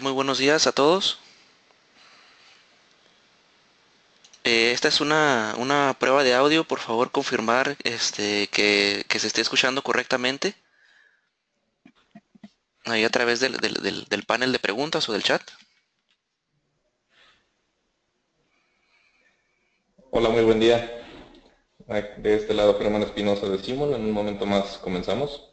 Muy buenos días a todos. Eh, esta es una, una, prueba de audio, por favor confirmar este, que, que, se esté escuchando correctamente. Ahí a través del, del, panel de preguntas o del chat. Hola, muy buen día. De este lado Germán Espinosa de Simon. En un momento más comenzamos.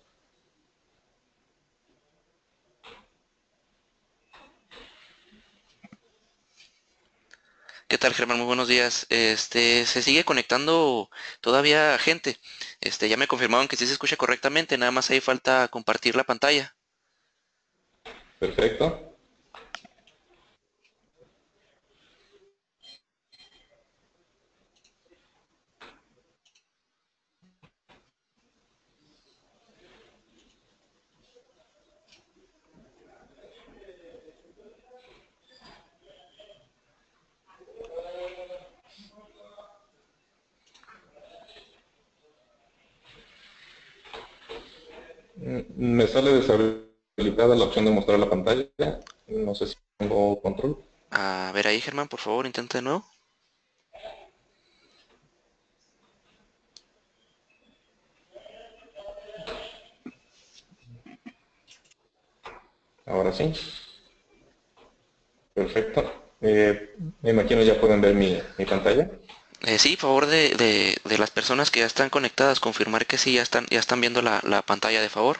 Tal, Germán? Muy buenos días. Este, se sigue conectando todavía gente. Este, ya me confirmaron que sí se escucha correctamente, nada más ahí falta compartir la pantalla. Perfecto. Me sale deshabilitada la opción de mostrar la pantalla. No sé si tengo control. A ver ahí, Germán, por favor, intenta de nuevo. Ahora sí. Perfecto. Eh, me imagino ya pueden ver mi, pantalla. Eh, sí, favor de, de, las personas que ya están conectadas, confirmar que sí, ya están, ya están viendo la, la pantalla de favor.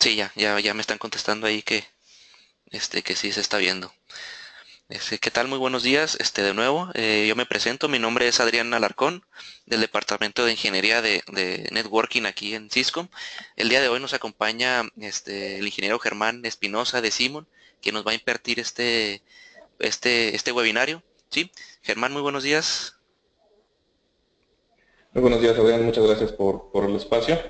Sí, ya, ya, ya me están contestando ahí que, este, que sí se está viendo. Este, ¿Qué tal? Muy buenos días. Este, de nuevo, eh, yo me presento. Mi nombre es Adrián Alarcón, del Departamento de Ingeniería de, Networking aquí en Cisco. El día de hoy nos acompaña este, el ingeniero Germán Espinosa de Simon, que nos va a impartir este, este, este webinario. ¿Sí? Germán, muy buenos días. Muy buenos días, Adrián. Muchas gracias por, por el espacio.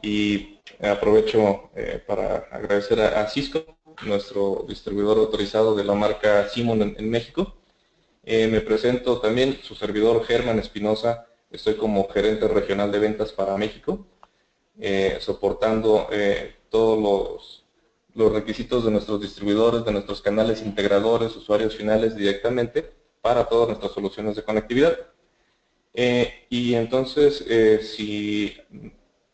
Y aprovecho eh, para agradecer a, Cisco, nuestro distribuidor autorizado de la marca Simon en, México. Eh, me presento también, su servidor Germán Espinosa, estoy como gerente regional de ventas para México, eh, soportando todos los, los requisitos de nuestros distribuidores, de nuestros canales integradores, usuarios finales directamente para todas nuestras soluciones de conectividad. y entonces, si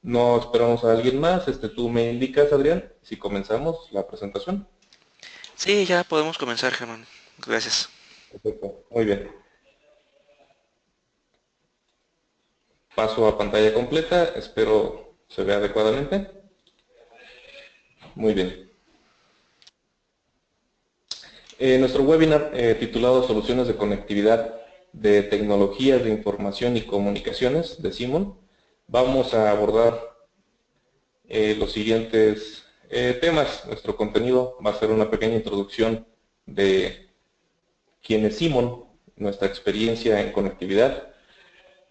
no esperamos a alguien más. Este, tú me indicas, Adrián, si comenzamos la presentación. Sí, ya podemos comenzar, Germán. Gracias. Perfecto. Muy bien. Paso a pantalla completa. Espero se vea adecuadamente. Muy bien. Eh, nuestro webinar eh, titulado Soluciones de Conectividad de Tecnologías de Información y Comunicaciones de Simon vamos a abordar eh, los siguientes eh, temas. Nuestro contenido va a ser una pequeña introducción de quién es Simon, nuestra experiencia en conectividad,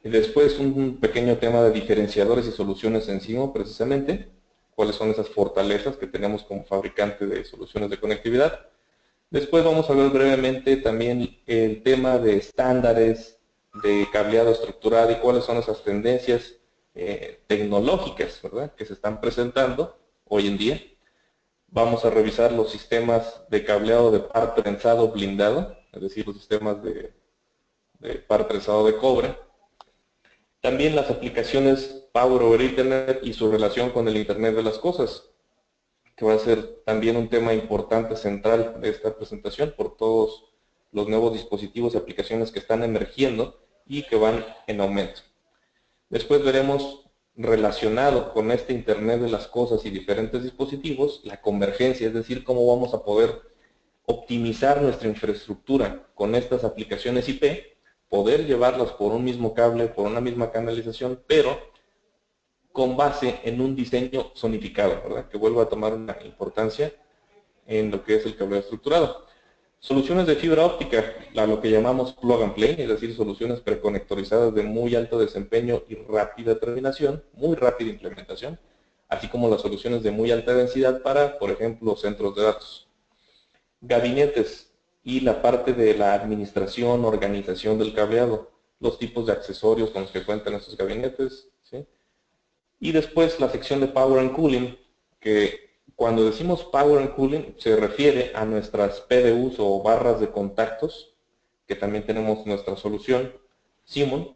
y después un pequeño tema de diferenciadores y soluciones en Simon, precisamente, cuáles son esas fortalezas que tenemos como fabricante de soluciones de conectividad. Después vamos a ver brevemente también el tema de estándares de cableado estructurado y cuáles son esas tendencias eh, tecnológicas que se están presentando hoy en día. Vamos a revisar los sistemas de cableado de par prensado blindado, es decir, los sistemas de, de par prensado de cobre. También las aplicaciones Power over Ethernet y su relación con el Internet de las Cosas, que va a ser también un tema importante, central de esta presentación por todos los nuevos dispositivos y aplicaciones que están emergiendo y que van en aumento. Después veremos relacionado con este Internet de las cosas y diferentes dispositivos, la convergencia, es decir, cómo vamos a poder optimizar nuestra infraestructura con estas aplicaciones IP, poder llevarlas por un mismo cable, por una misma canalización, pero con base en un diseño zonificado, ¿verdad? que vuelva a tomar una importancia en lo que es el cable estructurado. Soluciones de fibra óptica, lo que llamamos plug and play, es decir, soluciones preconectorizadas de muy alto desempeño y rápida terminación, muy rápida implementación, así como las soluciones de muy alta densidad para, por ejemplo, centros de datos. Gabinetes y la parte de la administración, organización del cableado, los tipos de accesorios con los que cuentan estos gabinetes, y después la sección de Power and Cooling, que cuando decimos Power and Cooling se refiere a nuestras PDUs o barras de contactos, que también tenemos nuestra solución, Simon,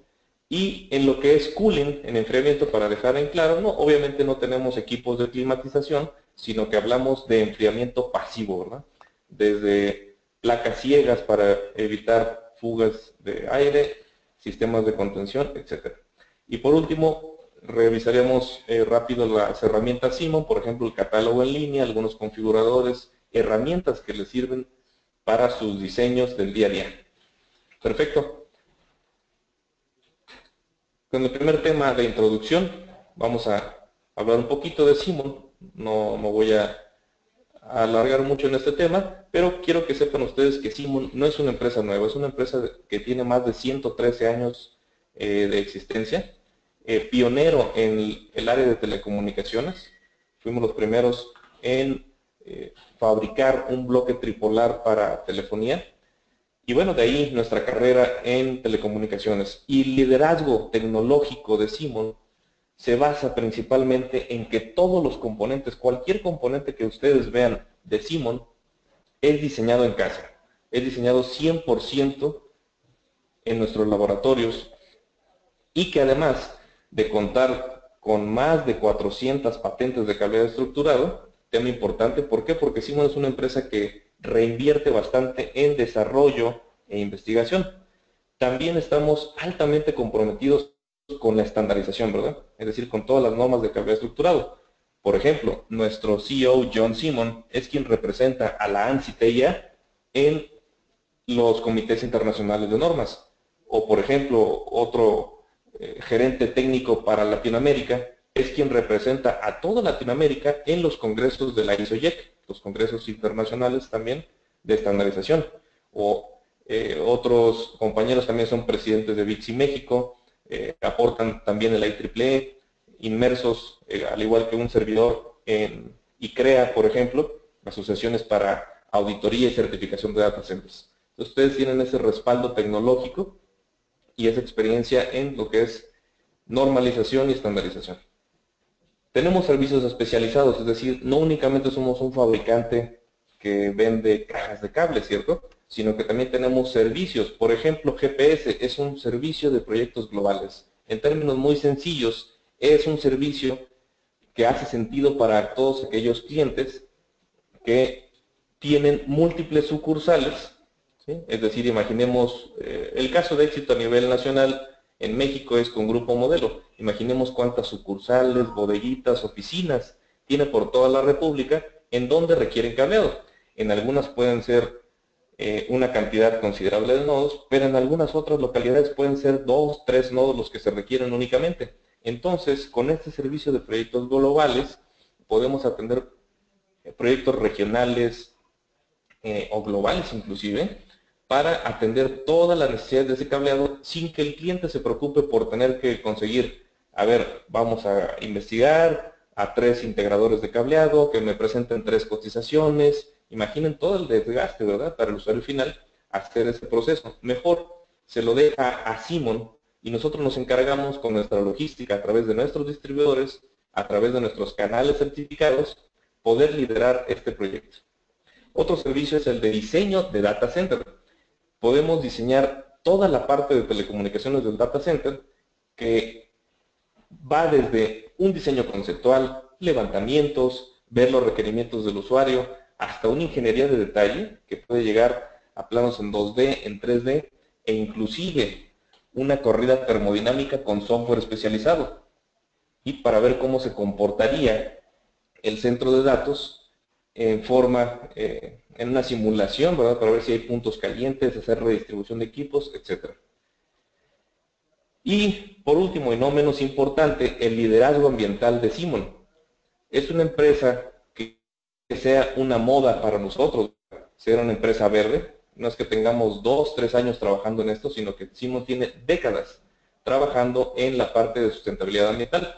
y en lo que es cooling, en enfriamiento, para dejar en claro, no, obviamente no tenemos equipos de climatización, sino que hablamos de enfriamiento pasivo, ¿verdad? Desde placas ciegas para evitar fugas de aire, sistemas de contención, etc. Y por último, revisaríamos eh, rápido las herramientas Simon, por ejemplo el catálogo en línea, algunos configuradores, herramientas que les sirven para sus diseños del día a día. Perfecto. Con el primer tema de introducción, vamos a hablar un poquito de Simon. No me voy a alargar mucho en este tema, pero quiero que sepan ustedes que Simon no es una empresa nueva, es una empresa que tiene más de 113 años eh, de existencia eh, pionero en el área de telecomunicaciones. Fuimos los primeros en eh, fabricar un bloque tripolar para telefonía. Y bueno, de ahí nuestra carrera en telecomunicaciones. Y el liderazgo tecnológico de Simon se basa principalmente en que todos los componentes, cualquier componente que ustedes vean de Simon, es diseñado en casa. Es diseñado 100% en nuestros laboratorios y que además de contar con más de 400 patentes de cableado estructurado, tema importante, ¿por qué? Porque Simon es una empresa que reinvierte bastante en desarrollo e investigación. También estamos altamente comprometidos con la estandarización, ¿verdad? Es decir, con todas las normas de cableado estructurado. Por ejemplo, nuestro CEO John Simon es quien representa a la ANSI-TIA en los comités internacionales de normas. O por ejemplo, otro eh, gerente técnico para Latinoamérica, es quien representa a toda Latinoamérica en los congresos de la ISOYEC, los congresos internacionales también de estandarización. O eh, otros compañeros también son presidentes de BITSI México, eh, aportan también el IEEE, inmersos, al igual que un servidor en ICREA, por ejemplo, asociaciones para auditoría y certificación de data centers. ustedes tienen ese respaldo tecnológico y esa experiencia en lo que es normalización y estandarización. Tenemos servicios especializados, es decir, no únicamente somos un fabricante que vende cajas de cable, ¿cierto? Sino que también tenemos servicios. Por ejemplo, GPS es un servicio de proyectos globales. En términos muy sencillos, es un servicio que hace sentido para todos aquellos clientes que tienen múltiples sucursales es decir, imaginemos eh, el caso de éxito a nivel nacional en México es con Grupo Modelo. Imaginemos cuántas sucursales, bodeguitas, oficinas tiene por toda la República en donde requieren cableado. En algunas pueden ser eh, una cantidad considerable de nodos, pero en algunas otras localidades pueden ser dos, tres nodos los que se requieren únicamente. Entonces, con este servicio de proyectos globales, podemos atender eh, proyectos regionales o globales inclusive, para atender todas las necesidades de ese cableado sin que el cliente se preocupe por tener que conseguir, a ver, vamos a investigar a tres integradores de cableado que me presenten tres cotizaciones. Imaginen todo el desgaste, ¿verdad? Para el usuario final hacer ese proceso. Mejor se lo deja a Simon y nosotros nos encargamos con nuestra logística a través de nuestros distribuidores, a través de nuestros canales certificados, poder liderar este proyecto. Otro servicio es el de diseño de data center podemos diseñar toda la parte de telecomunicaciones del data center que va desde un diseño conceptual, levantamientos, ver los requerimientos del usuario, hasta una ingeniería de detalle que puede llegar a planos en 2D, en 3D e inclusive una corrida termodinámica con software especializado. Y para ver cómo se comportaría el centro de datos en forma eh, en una simulación, ¿verdad? Para ver si hay puntos calientes, hacer redistribución de equipos, etc. Y por último, y no menos importante, el liderazgo ambiental de Simon. Es una empresa que sea una moda para nosotros, ser una empresa verde. No es que tengamos dos, tres años trabajando en esto, sino que Simon tiene décadas trabajando en la parte de sustentabilidad ambiental.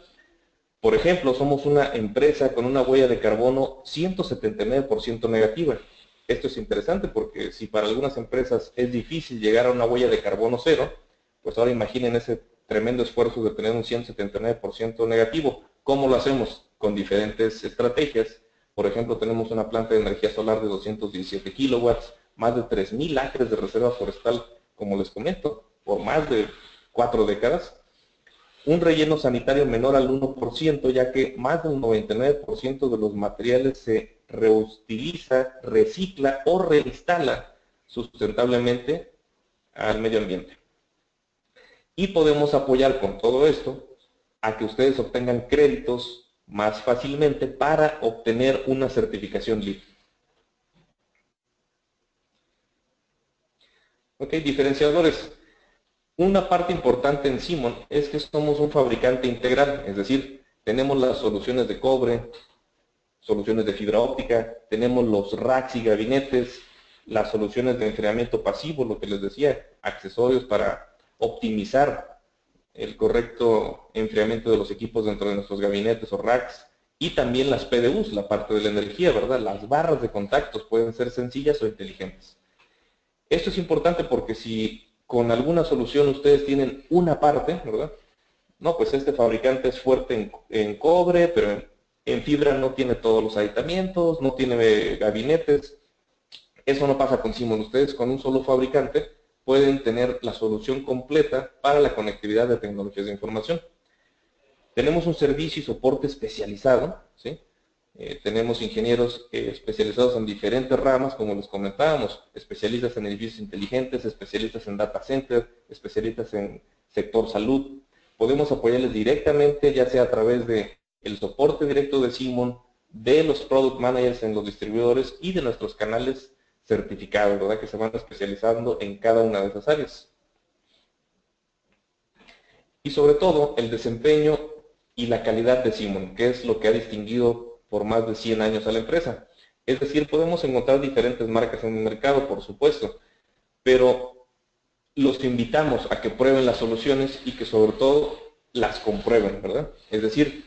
Por ejemplo, somos una empresa con una huella de carbono 179% negativa. Esto es interesante porque si para algunas empresas es difícil llegar a una huella de carbono cero, pues ahora imaginen ese tremendo esfuerzo de tener un 179% negativo. ¿Cómo lo hacemos? Con diferentes estrategias. Por ejemplo, tenemos una planta de energía solar de 217 kilowatts, más de 3.000 acres de reserva forestal, como les comento, por más de cuatro décadas. Un relleno sanitario menor al 1%, ya que más del 99% de los materiales se reutiliza, recicla o reinstala sustentablemente al medio ambiente. Y podemos apoyar con todo esto a que ustedes obtengan créditos más fácilmente para obtener una certificación LEED. Ok, diferenciadores. Una parte importante en Simon es que somos un fabricante integral, es decir, tenemos las soluciones de cobre, soluciones de fibra óptica, tenemos los racks y gabinetes, las soluciones de enfriamiento pasivo, lo que les decía, accesorios para optimizar el correcto enfriamiento de los equipos dentro de nuestros gabinetes o racks, y también las PDUs, la parte de la energía, ¿verdad? Las barras de contactos pueden ser sencillas o inteligentes. Esto es importante porque si con alguna solución ustedes tienen una parte, ¿verdad? No, pues este fabricante es fuerte en, cobre, pero en, en, fibra no tiene todos los aditamientos, no tiene gabinetes. Eso no pasa con Simon. Ustedes con un solo fabricante pueden tener la solución completa para la conectividad de tecnologías de información. Tenemos un servicio y soporte especializado, ¿sí? Eh, tenemos ingenieros eh, especializados en diferentes ramas, como les comentábamos, especialistas en edificios inteligentes, especialistas en data center, especialistas en sector salud. Podemos apoyarles directamente, ya sea a través de el soporte directo de Simon, de los product managers en los distribuidores y de nuestros canales certificados, ¿verdad? Que se van especializando en cada una de esas áreas. Y sobre todo, el desempeño y la calidad de Simon, que es lo que ha distinguido por más de 100 años a la empresa. Es decir, podemos encontrar diferentes marcas en el mercado, por supuesto, pero los invitamos a que prueben las soluciones y que sobre todo las comprueben, ¿verdad? Es decir,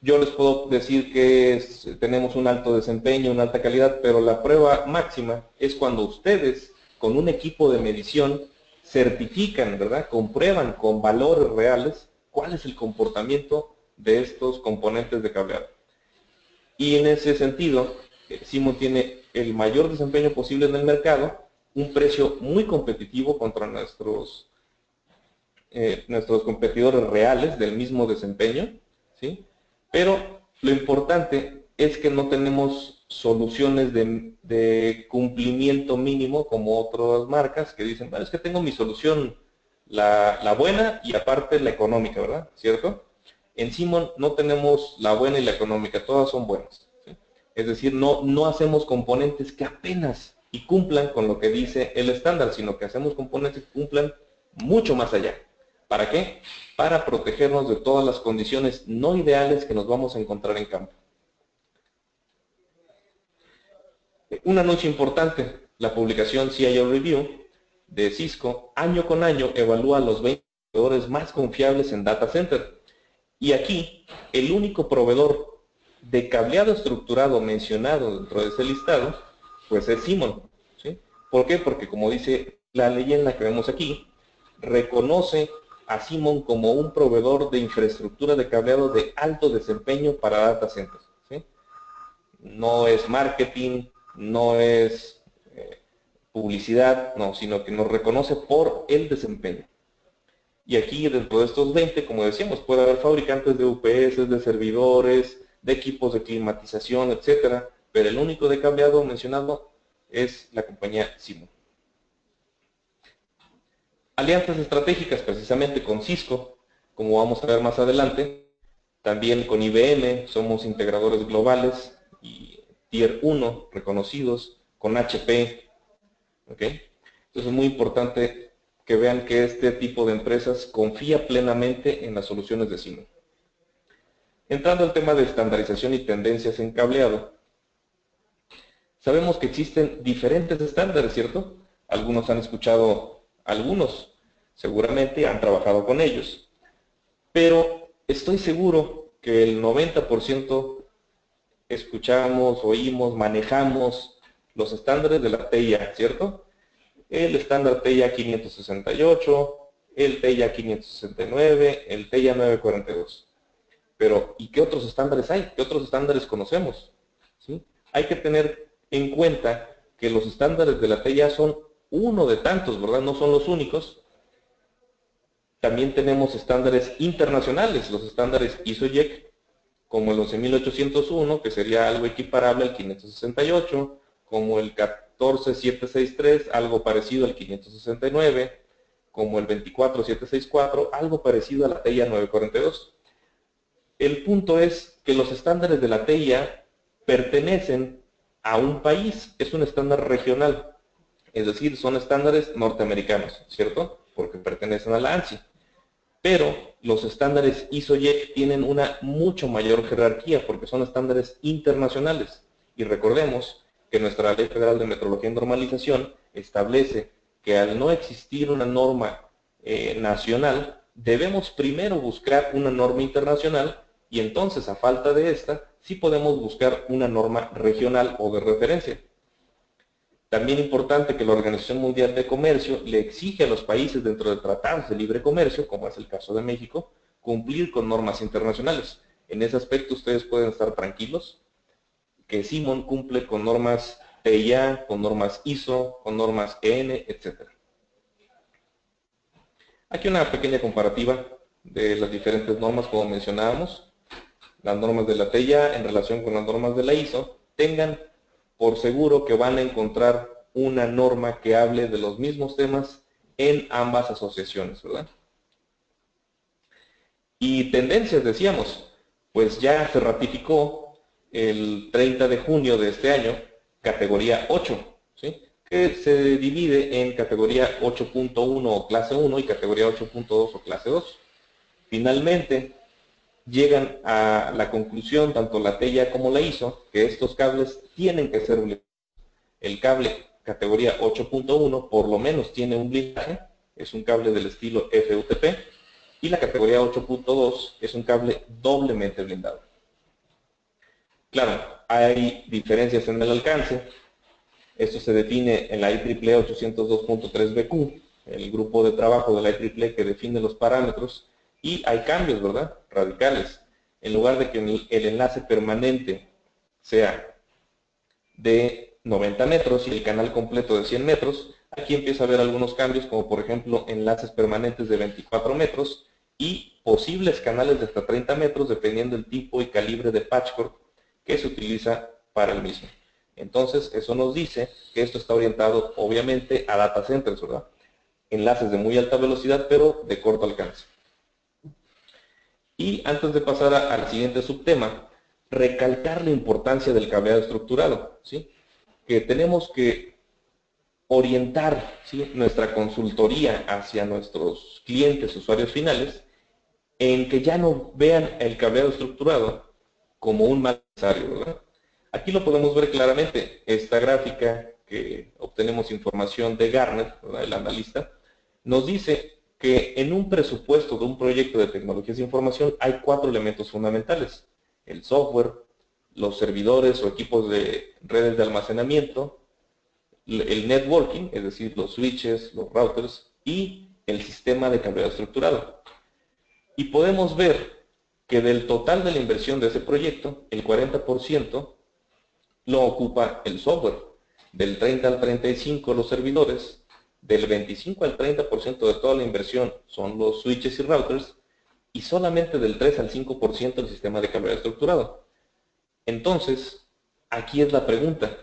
yo les puedo decir que tenemos un alto desempeño, una alta calidad, pero la prueba máxima es cuando ustedes con un equipo de medición certifican, ¿verdad? Comprueban con valores reales cuál es el comportamiento de estos componentes de cableado. Y en ese sentido, eh, Simon tiene el mayor desempeño posible en el mercado, un precio muy competitivo contra nuestros, eh, nuestros competidores reales del mismo desempeño, ¿sí? Pero lo importante es que no tenemos soluciones de, cumplimiento mínimo como otras marcas que dicen, es que tengo mi solución, la, buena y aparte la económica, ¿verdad? ¿Cierto? En Simon no tenemos la buena y la económica, todas son buenas. Es decir, no, no hacemos componentes que apenas y cumplan con lo que dice el estándar, sino que hacemos componentes que cumplan mucho más allá. ¿Para qué? Para protegernos de todas las condiciones no ideales que nos vamos a encontrar en campo. Un anuncio importante, la publicación CIO Review de Cisco, año con año evalúa los 20 proveedores más confiables en data center. Y aquí, el único proveedor de cableado estructurado mencionado dentro de ese listado, pues es Simon. ¿sí? ¿Por qué? Porque como dice la leyenda que vemos aquí, reconoce a Simon como un proveedor de infraestructura de cableado de alto desempeño para data centers. No es marketing, no es eh, publicidad, no, sino que nos reconoce por el desempeño. Y aquí dentro de estos 20, como decíamos, puede haber fabricantes de UPS, de servidores, de equipos de climatización, etcétera, pero el único de cableado mencionado es la compañía Simon. Alianzas estratégicas precisamente con Cisco, como vamos a ver más adelante, también con IBM, somos integradores globales y Tier 1 reconocidos, con HP. Entonces es muy importante que vean que este tipo de empresas confía plenamente en las soluciones de Simon. Entrando al tema de estandarización y tendencias en cableado, sabemos que existen diferentes estándares, ¿cierto? Algunos han escuchado algunos seguramente han trabajado con ellos. Pero estoy seguro que el 90% escuchamos, oímos, manejamos los estándares de la TIA, ¿cierto? El estándar TIA 568, el TIA 569, el TIA 942. Pero, ¿y qué otros estándares hay? ¿Qué otros estándares conocemos? ¿Sí? Hay que tener en cuenta que los estándares de la TIA son uno de tantos, ¿verdad? No son los únicos. También tenemos estándares internacionales, los estándares ISO-JEC, como el 11801, que sería algo equiparable al 568, como el 14763, algo parecido al 569, como el 24764, algo parecido a la TIA 942. El punto es que los estándares de la TIA pertenecen a un país, es un estándar regional, es decir, son estándares norteamericanos, ¿cierto? Porque pertenecen a la ANSI. Pero los estándares ISO-JEC tienen una mucho mayor jerarquía porque son estándares internacionales. Y recordemos que nuestra Ley Federal de Metrología y Normalización establece que al no existir una norma eh, nacional, debemos primero buscar una norma internacional y entonces a falta de esta, sí podemos buscar una norma regional o de referencia. También importante que la Organización Mundial de Comercio le exige a los países dentro de tratados de libre comercio, como es el caso de México, cumplir con normas internacionales. En ese aspecto ustedes pueden estar tranquilos, que Simon cumple con normas TIA, con normas ISO, con normas EN, etc. Aquí una pequeña comparativa de las diferentes normas, como mencionábamos. Las normas de la TIA en relación con las normas de la ISO, tengan por seguro que van a encontrar una norma que hable de los mismos temas en ambas asociaciones, ¿verdad? Y tendencias, decíamos, pues ya se ratificó el 30 de junio de este año categoría 8, ¿sí? que se divide en categoría 8.1 o clase 1 y categoría 8.2 o clase 2. Finalmente, llegan a la conclusión, tanto la TEIA como la ISO, que estos cables tienen que ser blindados. El cable categoría 8.1 por lo menos tiene un blindaje, es un cable del estilo FUTP, y la categoría 8.2 es un cable doblemente blindado. Claro, hay diferencias en el alcance. Esto se define en la IEEE 802.3BQ, el grupo de trabajo de la IEEE que define los parámetros, y hay cambios, ¿verdad? Radicales. En lugar de que el enlace permanente sea de 90 metros y el canal completo de 100 metros, aquí empieza a haber algunos cambios, como por ejemplo enlaces permanentes de 24 metros y posibles canales de hasta 30 metros, dependiendo del tipo y calibre de patchwork que se utiliza para el mismo. Entonces, eso nos dice que esto está orientado, obviamente, a data centers, ¿verdad? Enlaces de muy alta velocidad, pero de corto alcance. Y antes de pasar al siguiente subtema, recalcar la importancia del cableado estructurado, ¿sí? Que tenemos que orientar nuestra consultoría hacia nuestros clientes, usuarios finales, en que ya no vean el cableado estructurado como un mal necesario. Aquí lo podemos ver claramente. Esta gráfica que obtenemos información de Garner, el analista, nos dice que en un presupuesto de un proyecto de tecnologías de información hay cuatro elementos fundamentales. El software, los servidores o equipos de redes de almacenamiento, el networking, es decir, los switches, los routers y el sistema de cableado estructurado. Y podemos ver que del total de la inversión de ese proyecto, el 40% lo ocupa el software, del 30 al 35 los servidores, del 25 al 30% de toda la inversión son los switches y routers, y solamente del 3 al 5% el sistema de cableado estructurado. Entonces, aquí es la pregunta,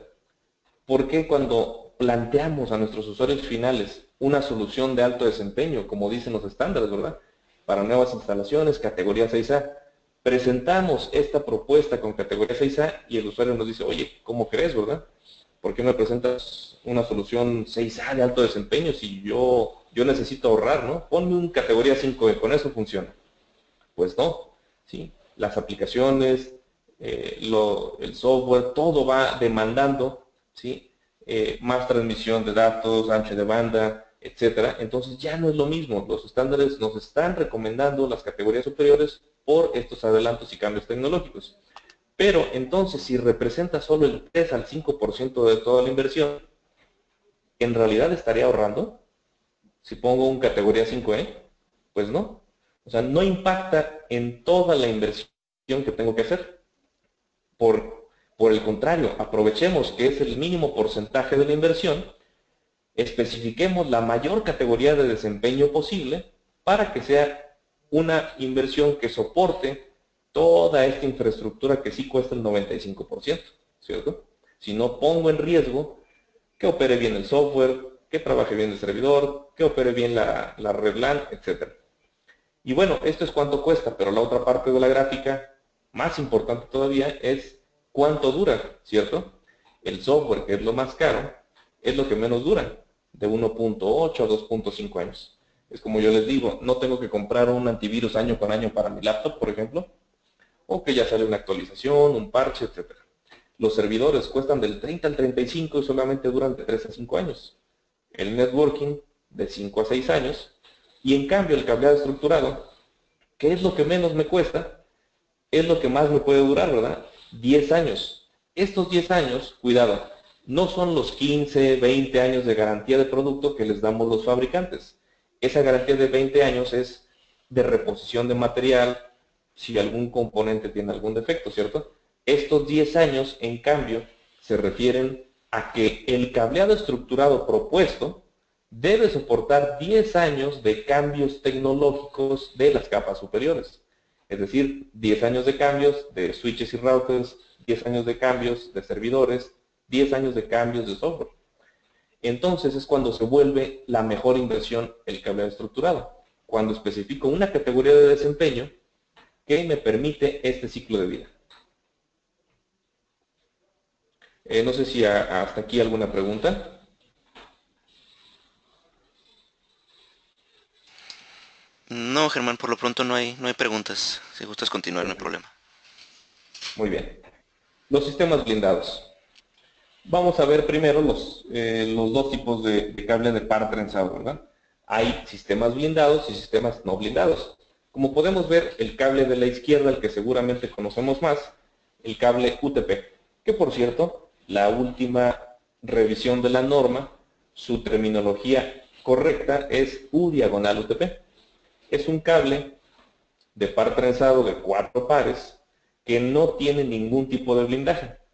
¿por qué cuando planteamos a nuestros usuarios finales una solución de alto desempeño, como dicen los estándares, ¿verdad? Para nuevas instalaciones, categoría 6A. Presentamos esta propuesta con categoría 6A y el usuario nos dice, oye, ¿cómo crees, verdad? ¿Por qué me presentas una solución 6A de alto desempeño si yo, yo necesito ahorrar, ¿no? Ponme un categoría 5 con eso funciona. Pues no, ¿sí? Las aplicaciones, eh, el software, todo va demandando, ¿sí? Eh, más transmisión de datos, ancho de banda, etcétera. Entonces ya no es lo mismo. Los estándares nos están recomendando las categorías superiores por estos adelantos y cambios tecnológicos. Pero entonces si representa solo el 3 al 5% de toda la inversión, ¿en realidad estaría ahorrando? Si pongo un categoría 5E, pues no. O sea, no impacta en toda la inversión que tengo que hacer. Por, por el contrario, aprovechemos que es el mínimo porcentaje de la inversión, especifiquemos la mayor categoría de desempeño posible para que sea una inversión que soporte toda esta infraestructura que sí cuesta el 95%, ¿cierto? Si no pongo en riesgo que opere bien el software, que trabaje bien el servidor, que opere bien la, la red LAN, etc. Y bueno, esto es cuánto cuesta, pero la otra parte de la gráfica, más importante todavía, es cuánto dura, ¿cierto? El software, que es lo más caro, es lo que menos dura, de 1.8 a 2.5 años. Es como yo les digo, no tengo que comprar un antivirus año con año para mi laptop, por ejemplo, o que ya sale una actualización, un parche, etc. Los servidores cuestan del 30 al 35 y solamente duran de 3 a 5 años. El networking de 5 a 6 años. Y en cambio el cableado estructurado, que es lo que menos me cuesta, es lo que más me puede durar, ¿verdad? 10 años. Estos 10 años, cuidado, no son los 15, 20 años de garantía de producto que les damos los fabricantes. Esa garantía de 20 años es de reposición de material, si algún componente tiene algún defecto, ¿cierto? Estos 10 años, en cambio, se refieren a que el cableado estructurado propuesto debe soportar 10 años de cambios tecnológicos de las capas superiores. Es decir, 10 años de cambios de switches y routers, 10 años de cambios de servidores, 10 años de cambios de software. Entonces es cuando se vuelve la mejor inversión el cableado estructurado. Cuando especifico una categoría de desempeño que me permite este ciclo de vida. Eh, no sé si hasta aquí alguna pregunta. No, Germán, por lo pronto no hay, no hay preguntas. Si gustas continuar, no hay problema. Muy bien. Los sistemas blindados. Vamos a ver primero los, eh, los dos tipos de, de, cable de par trenzado, ¿verdad? Hay sistemas blindados y sistemas no blindados. Como podemos ver, el cable de la izquierda, el que seguramente conocemos más, el cable UTP, que por cierto la última revisión de la norma, su terminología correcta es U diagonal UTP. Es un cable de par trenzado de cuatro pares que no tiene ningún tipo de blindaje.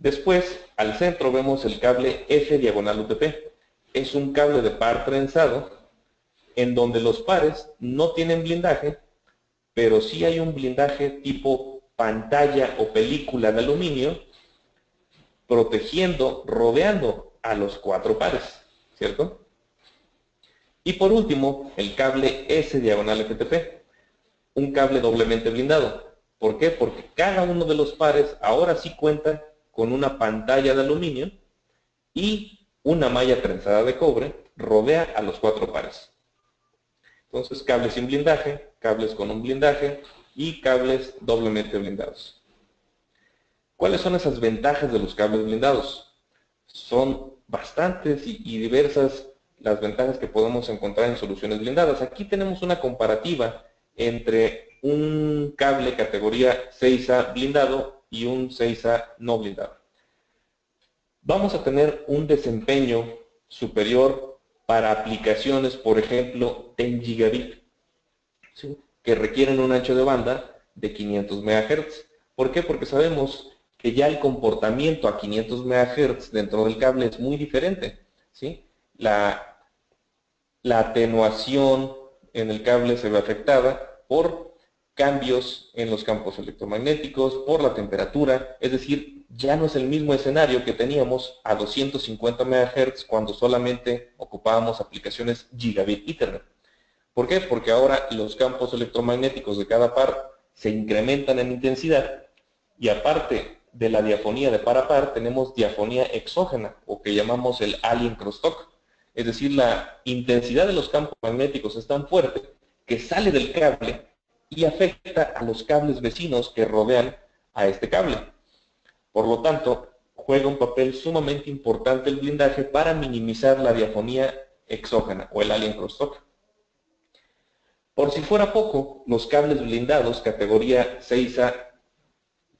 Después, al centro vemos el cable F diagonal UTP. Es un cable de par trenzado en donde los pares no tienen blindaje, pero sí hay un blindaje tipo pantalla o película de aluminio protegiendo, rodeando a los cuatro pares, ¿cierto? Y por último, el cable S diagonal FTP, un cable doblemente blindado. ¿Por qué? Porque cada uno de los pares ahora sí cuenta con una pantalla de aluminio y una malla trenzada de cobre rodea a los cuatro pares. Entonces, cables sin blindaje, cables con un blindaje y cables doblemente blindados. ¿Cuáles son esas ventajas de los cables blindados? Son bastantes y, diversas las ventajas que podemos encontrar en soluciones blindadas. Aquí tenemos una comparativa entre un cable categoría 6A blindado y un 6A no blindado. Vamos a tener un desempeño superior para aplicaciones, por ejemplo, en gigabit, que requieren un ancho de banda de 500 MHz. ¿Por qué? Porque sabemos que ya el comportamiento a 500 MHz dentro del cable es muy diferente. ¿sí? La, la atenuación en el cable se ve afectada por cambios en los campos electromagnéticos, por la temperatura, es decir, ya no es el mismo escenario que teníamos a 250 MHz cuando solamente ocupábamos aplicaciones gigabit Ethernet. ¿Por qué? Porque ahora los campos electromagnéticos de cada par se incrementan en intensidad y aparte de la diafonía de par a par tenemos diafonía exógena, o que llamamos el alien crosstalk. Es decir, la intensidad de los campos magnéticos es tan fuerte que sale del cable y afecta a los cables vecinos que rodean a este cable. Por lo tanto, juega un papel sumamente importante el blindaje para minimizar la diafonía exógena o el alien crosstalk. Por si fuera poco, los cables blindados categoría 6A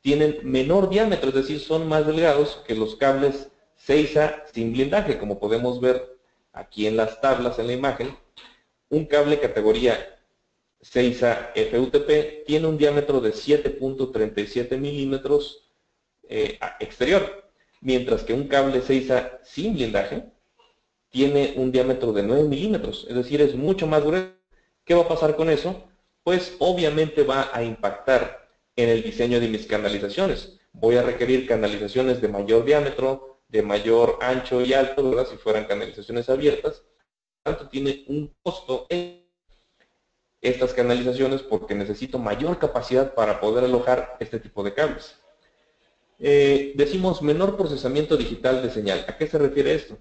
tienen menor diámetro, es decir, son más delgados que los cables 6A sin blindaje, como podemos ver aquí en las tablas en la imagen. Un cable categoría 6A FUTP tiene un diámetro de 7.37 milímetros eh, exterior, mientras que un cable 6A sin blindaje tiene un diámetro de 9 milímetros, es decir, es mucho más grueso. ¿Qué va a pasar con eso? Pues obviamente va a impactar en el diseño de mis canalizaciones. Voy a requerir canalizaciones de mayor diámetro, de mayor ancho y alto, si fueran canalizaciones abiertas. Tanto tiene un costo estas canalizaciones porque necesito mayor capacidad para poder alojar este tipo de cables. Eh, decimos menor procesamiento digital de señal. ¿A qué se refiere esto?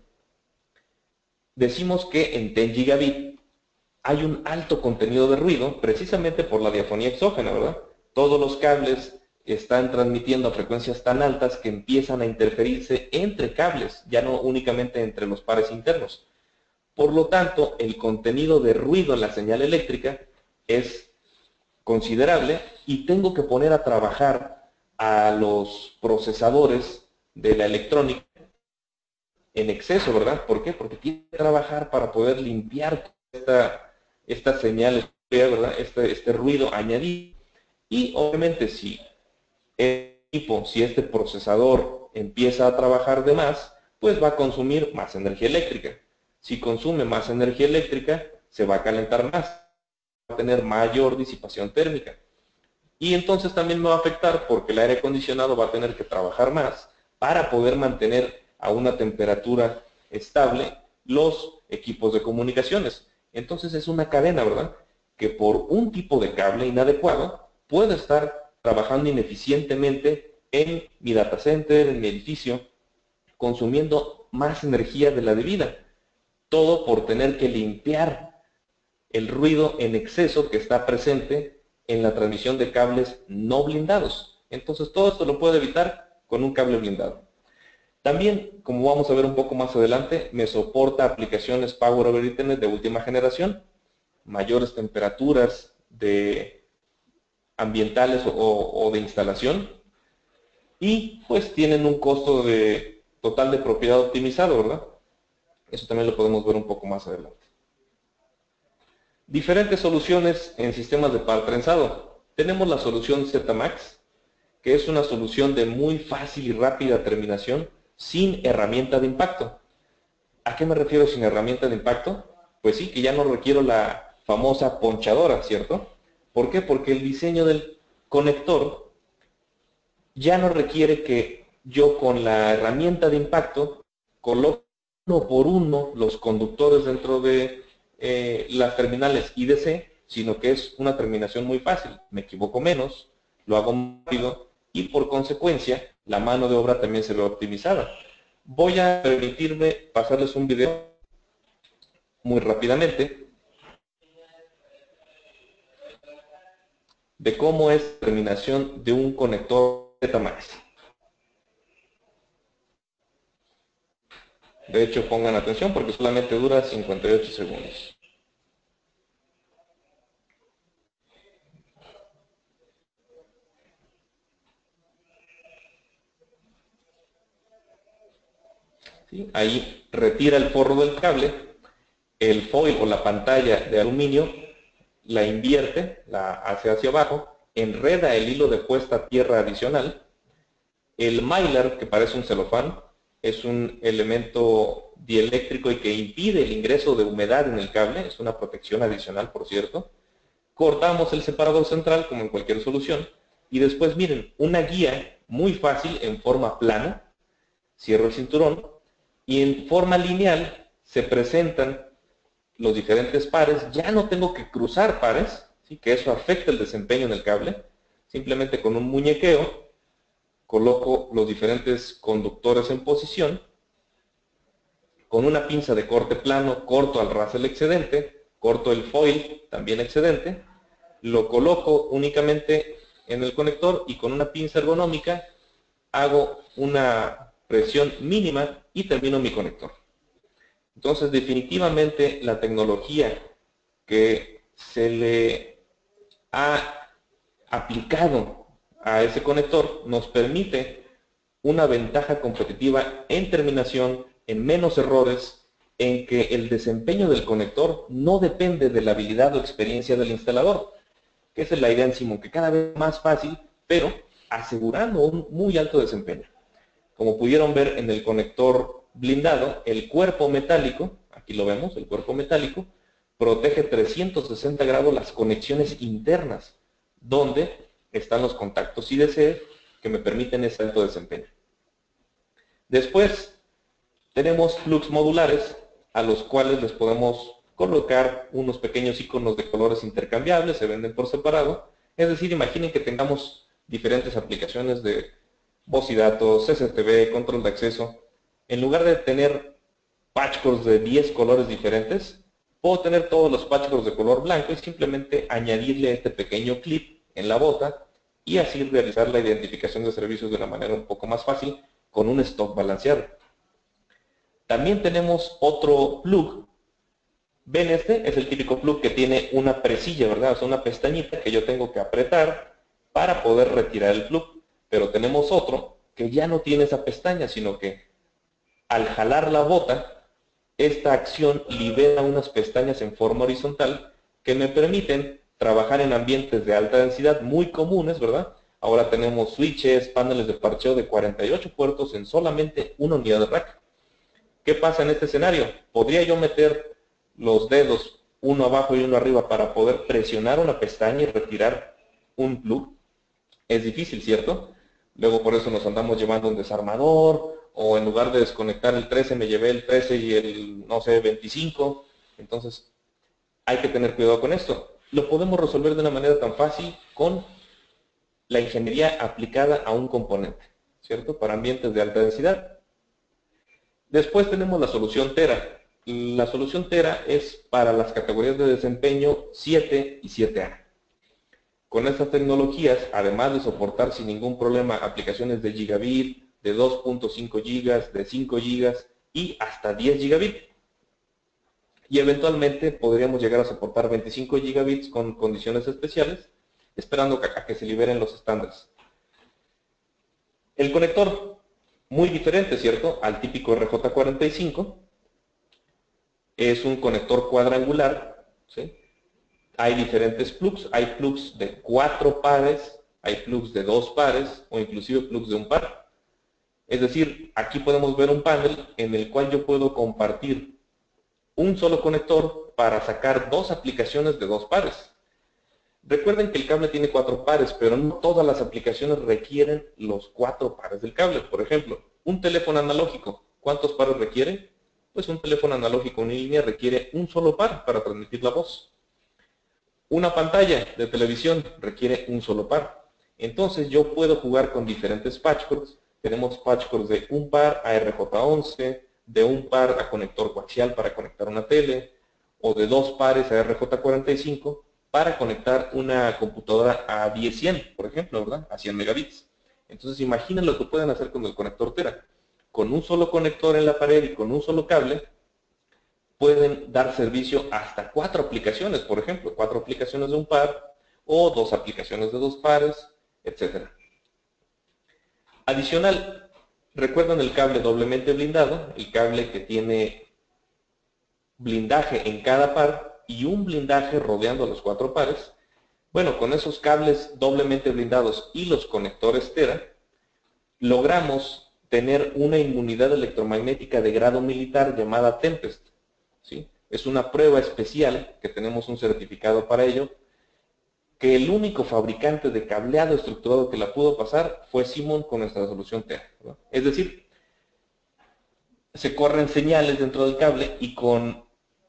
Decimos que en 10 gigabit hay un alto contenido de ruido precisamente por la diafonía exógena, ¿verdad? Todos los cables están transmitiendo a frecuencias tan altas que empiezan a interferirse entre cables, ya no únicamente entre los pares internos. Por lo tanto, el contenido de ruido en la señal eléctrica es considerable y tengo que poner a trabajar a los procesadores de la electrónica en exceso, ¿verdad? ¿Por qué? Porque tiene que trabajar para poder limpiar esta, esta señal, ¿verdad? Este, este ruido añadido. Y obviamente si equipo, si este procesador empieza a trabajar de más, pues va a consumir más energía eléctrica. Si consume más energía eléctrica, se va a calentar más, tener mayor disipación térmica. Y entonces también me va a afectar porque el aire acondicionado va a tener que trabajar más para poder mantener a una temperatura estable los equipos de comunicaciones. Entonces es una cadena, ¿verdad? Que por un tipo de cable inadecuado puede estar trabajando ineficientemente en mi data center, en mi edificio, consumiendo más energía de la debida. Todo por tener que limpiar el ruido en exceso que está presente en la transmisión de cables no blindados. Entonces todo esto lo puedo evitar con un cable blindado. También, como vamos a ver un poco más adelante, me soporta aplicaciones Power over Ethernet de última generación, mayores temperaturas de ambientales o, de instalación y pues tienen un costo total de propiedad optimizado, ¿verdad? Eso también lo podemos ver un poco más adelante. Diferentes soluciones en sistemas de par trenzado. Tenemos la solución ZMAX, que es una solución de muy fácil y rápida terminación sin herramienta de impacto. ¿A qué me refiero sin herramienta de impacto? Pues sí, que ya no requiero la famosa ponchadora, ¿cierto? ¿Por qué? Porque el diseño del conector ya no requiere que yo con la herramienta de impacto coloque uno por uno los conductores dentro de eh, las terminales IDC, sino que es una terminación muy fácil. Me equivoco menos, lo hago más rápido y por consecuencia la mano de obra también se ve optimizada. Voy a permitirme pasarles un video muy rápidamente de cómo es la terminación de un conector ZMAX. De hecho, pongan atención porque solamente dura 58 segundos. Ahí retira el forro del cable, el foil o la pantalla de aluminio la invierte, la hace hacia abajo, enreda el hilo de puesta tierra adicional. El mylar, que parece un celofán, es un elemento dieléctrico y que impide el ingreso de humedad en el cable, es una protección adicional, por cierto. Cortamos el separador central, como en cualquier solución, y después miren, una guía muy fácil en forma plana, cierro el cinturón, y en forma lineal se presentan los diferentes pares, ya no tengo que cruzar pares, ¿sí? que eso afecta el desempeño en el cable, simplemente con un muñequeo coloco los diferentes conductores en posición, con una pinza de corte plano corto al ras el excedente, corto el foil también excedente, lo coloco únicamente en el conector y con una pinza ergonómica hago una presión mínima y termino mi conector. Entonces, definitivamente la tecnología que se le ha aplicado a ese conector nos permite una ventaja competitiva en terminación, en menos errores en que el desempeño del conector no depende de la habilidad o experiencia del instalador, que esa es la idea en Simon, que cada vez más fácil, pero asegurando un muy alto desempeño. Como pudieron ver en el conector blindado, el cuerpo metálico, aquí lo vemos, el cuerpo metálico, protege 360 grados las conexiones internas, donde están los contactos IDC que me permiten ese alto desempeño. Después, tenemos plugs modulares a los cuales les podemos colocar unos pequeños iconos de colores intercambiables, se venden por separado. Es decir, imaginen que tengamos diferentes aplicaciones de voz y datos, CCTV, control de acceso. En lugar de tener patchcodes de 10 colores diferentes, puedo tener todos los patchcodes de color blanco y simplemente añadirle este pequeño clip en la bota y así realizar la identificación de servicios de una manera un poco más fácil con un stock balanceado. También tenemos otro plug. Ven este, es el típico plug que tiene una presilla, ¿verdad? O sea, una pestañita que yo tengo que apretar para poder retirar el plug. Pero tenemos otro que ya no tiene esa pestaña, sino que al jalar la bota, esta acción libera unas pestañas en forma horizontal que me permiten trabajar en ambientes de alta densidad muy comunes, ¿verdad? Ahora tenemos switches, paneles de parcheo de 48 puertos en solamente una unidad de rack. ¿Qué pasa en este escenario? ¿Podría yo meter los dedos uno abajo y uno arriba para poder presionar una pestaña y retirar un plug? Es difícil, ¿cierto? Luego por eso nos andamos llevando un desarmador, o en lugar de desconectar el 13 me llevé el 13 y el, no sé, 25. Entonces, hay que tener cuidado con esto. Lo podemos resolver de una manera tan fácil con la ingeniería aplicada a un componente, ¿cierto? Para ambientes de alta densidad. Después tenemos la solución Tera. La solución Tera es para las categorías de desempeño 7 y 7A. Con estas tecnologías, además de soportar sin ningún problema aplicaciones de gigabit, de 2.5 gigas, de 5 gigas y hasta 10 gigabit. Y eventualmente podríamos llegar a soportar 25 gigabits con condiciones especiales, esperando a que se liberen los estándares. El conector muy diferente, ¿cierto?, al típico RJ45. Es un conector cuadrangular. Hay diferentes plugs, hay plugs de cuatro pares, hay plugs de dos pares o inclusive plugs de un par. Es decir, aquí podemos ver un panel en el cual yo puedo compartir un solo conector para sacar dos aplicaciones de dos pares. Recuerden que el cable tiene cuatro pares, pero no todas las aplicaciones requieren los cuatro pares del cable. Por ejemplo, un teléfono analógico, ¿cuántos pares requiere? Pues un teléfono analógico en línea requiere un solo par para transmitir la voz. Una pantalla de televisión requiere un solo par. Entonces yo puedo jugar con diferentes patchcords. Tenemos patchcords de un par a RJ11, de un par a conector coaxial para conectar una tele, o de dos pares a RJ45 para conectar una computadora a 10-100, por ejemplo, ¿verdad? A 100 megabits. Entonces imaginen lo que pueden hacer con el conector Tera. Con un solo conector en la pared y con un solo cable, pueden dar servicio hasta cuatro aplicaciones, por ejemplo, cuatro aplicaciones de un par o dos aplicaciones de dos pares, etc. Adicional, recuerdan el cable doblemente blindado, el cable que tiene blindaje en cada par y un blindaje rodeando los cuatro pares, bueno, con esos cables doblemente blindados y los conectores Tera, logramos tener una inmunidad electromagnética de grado militar llamada Tempest. ¿sí? Es una prueba especial, que tenemos un certificado para ello, que el único fabricante de cableado estructurado que la pudo pasar fue Simon con nuestra solución Tera. Es decir, se corren señales dentro del cable y con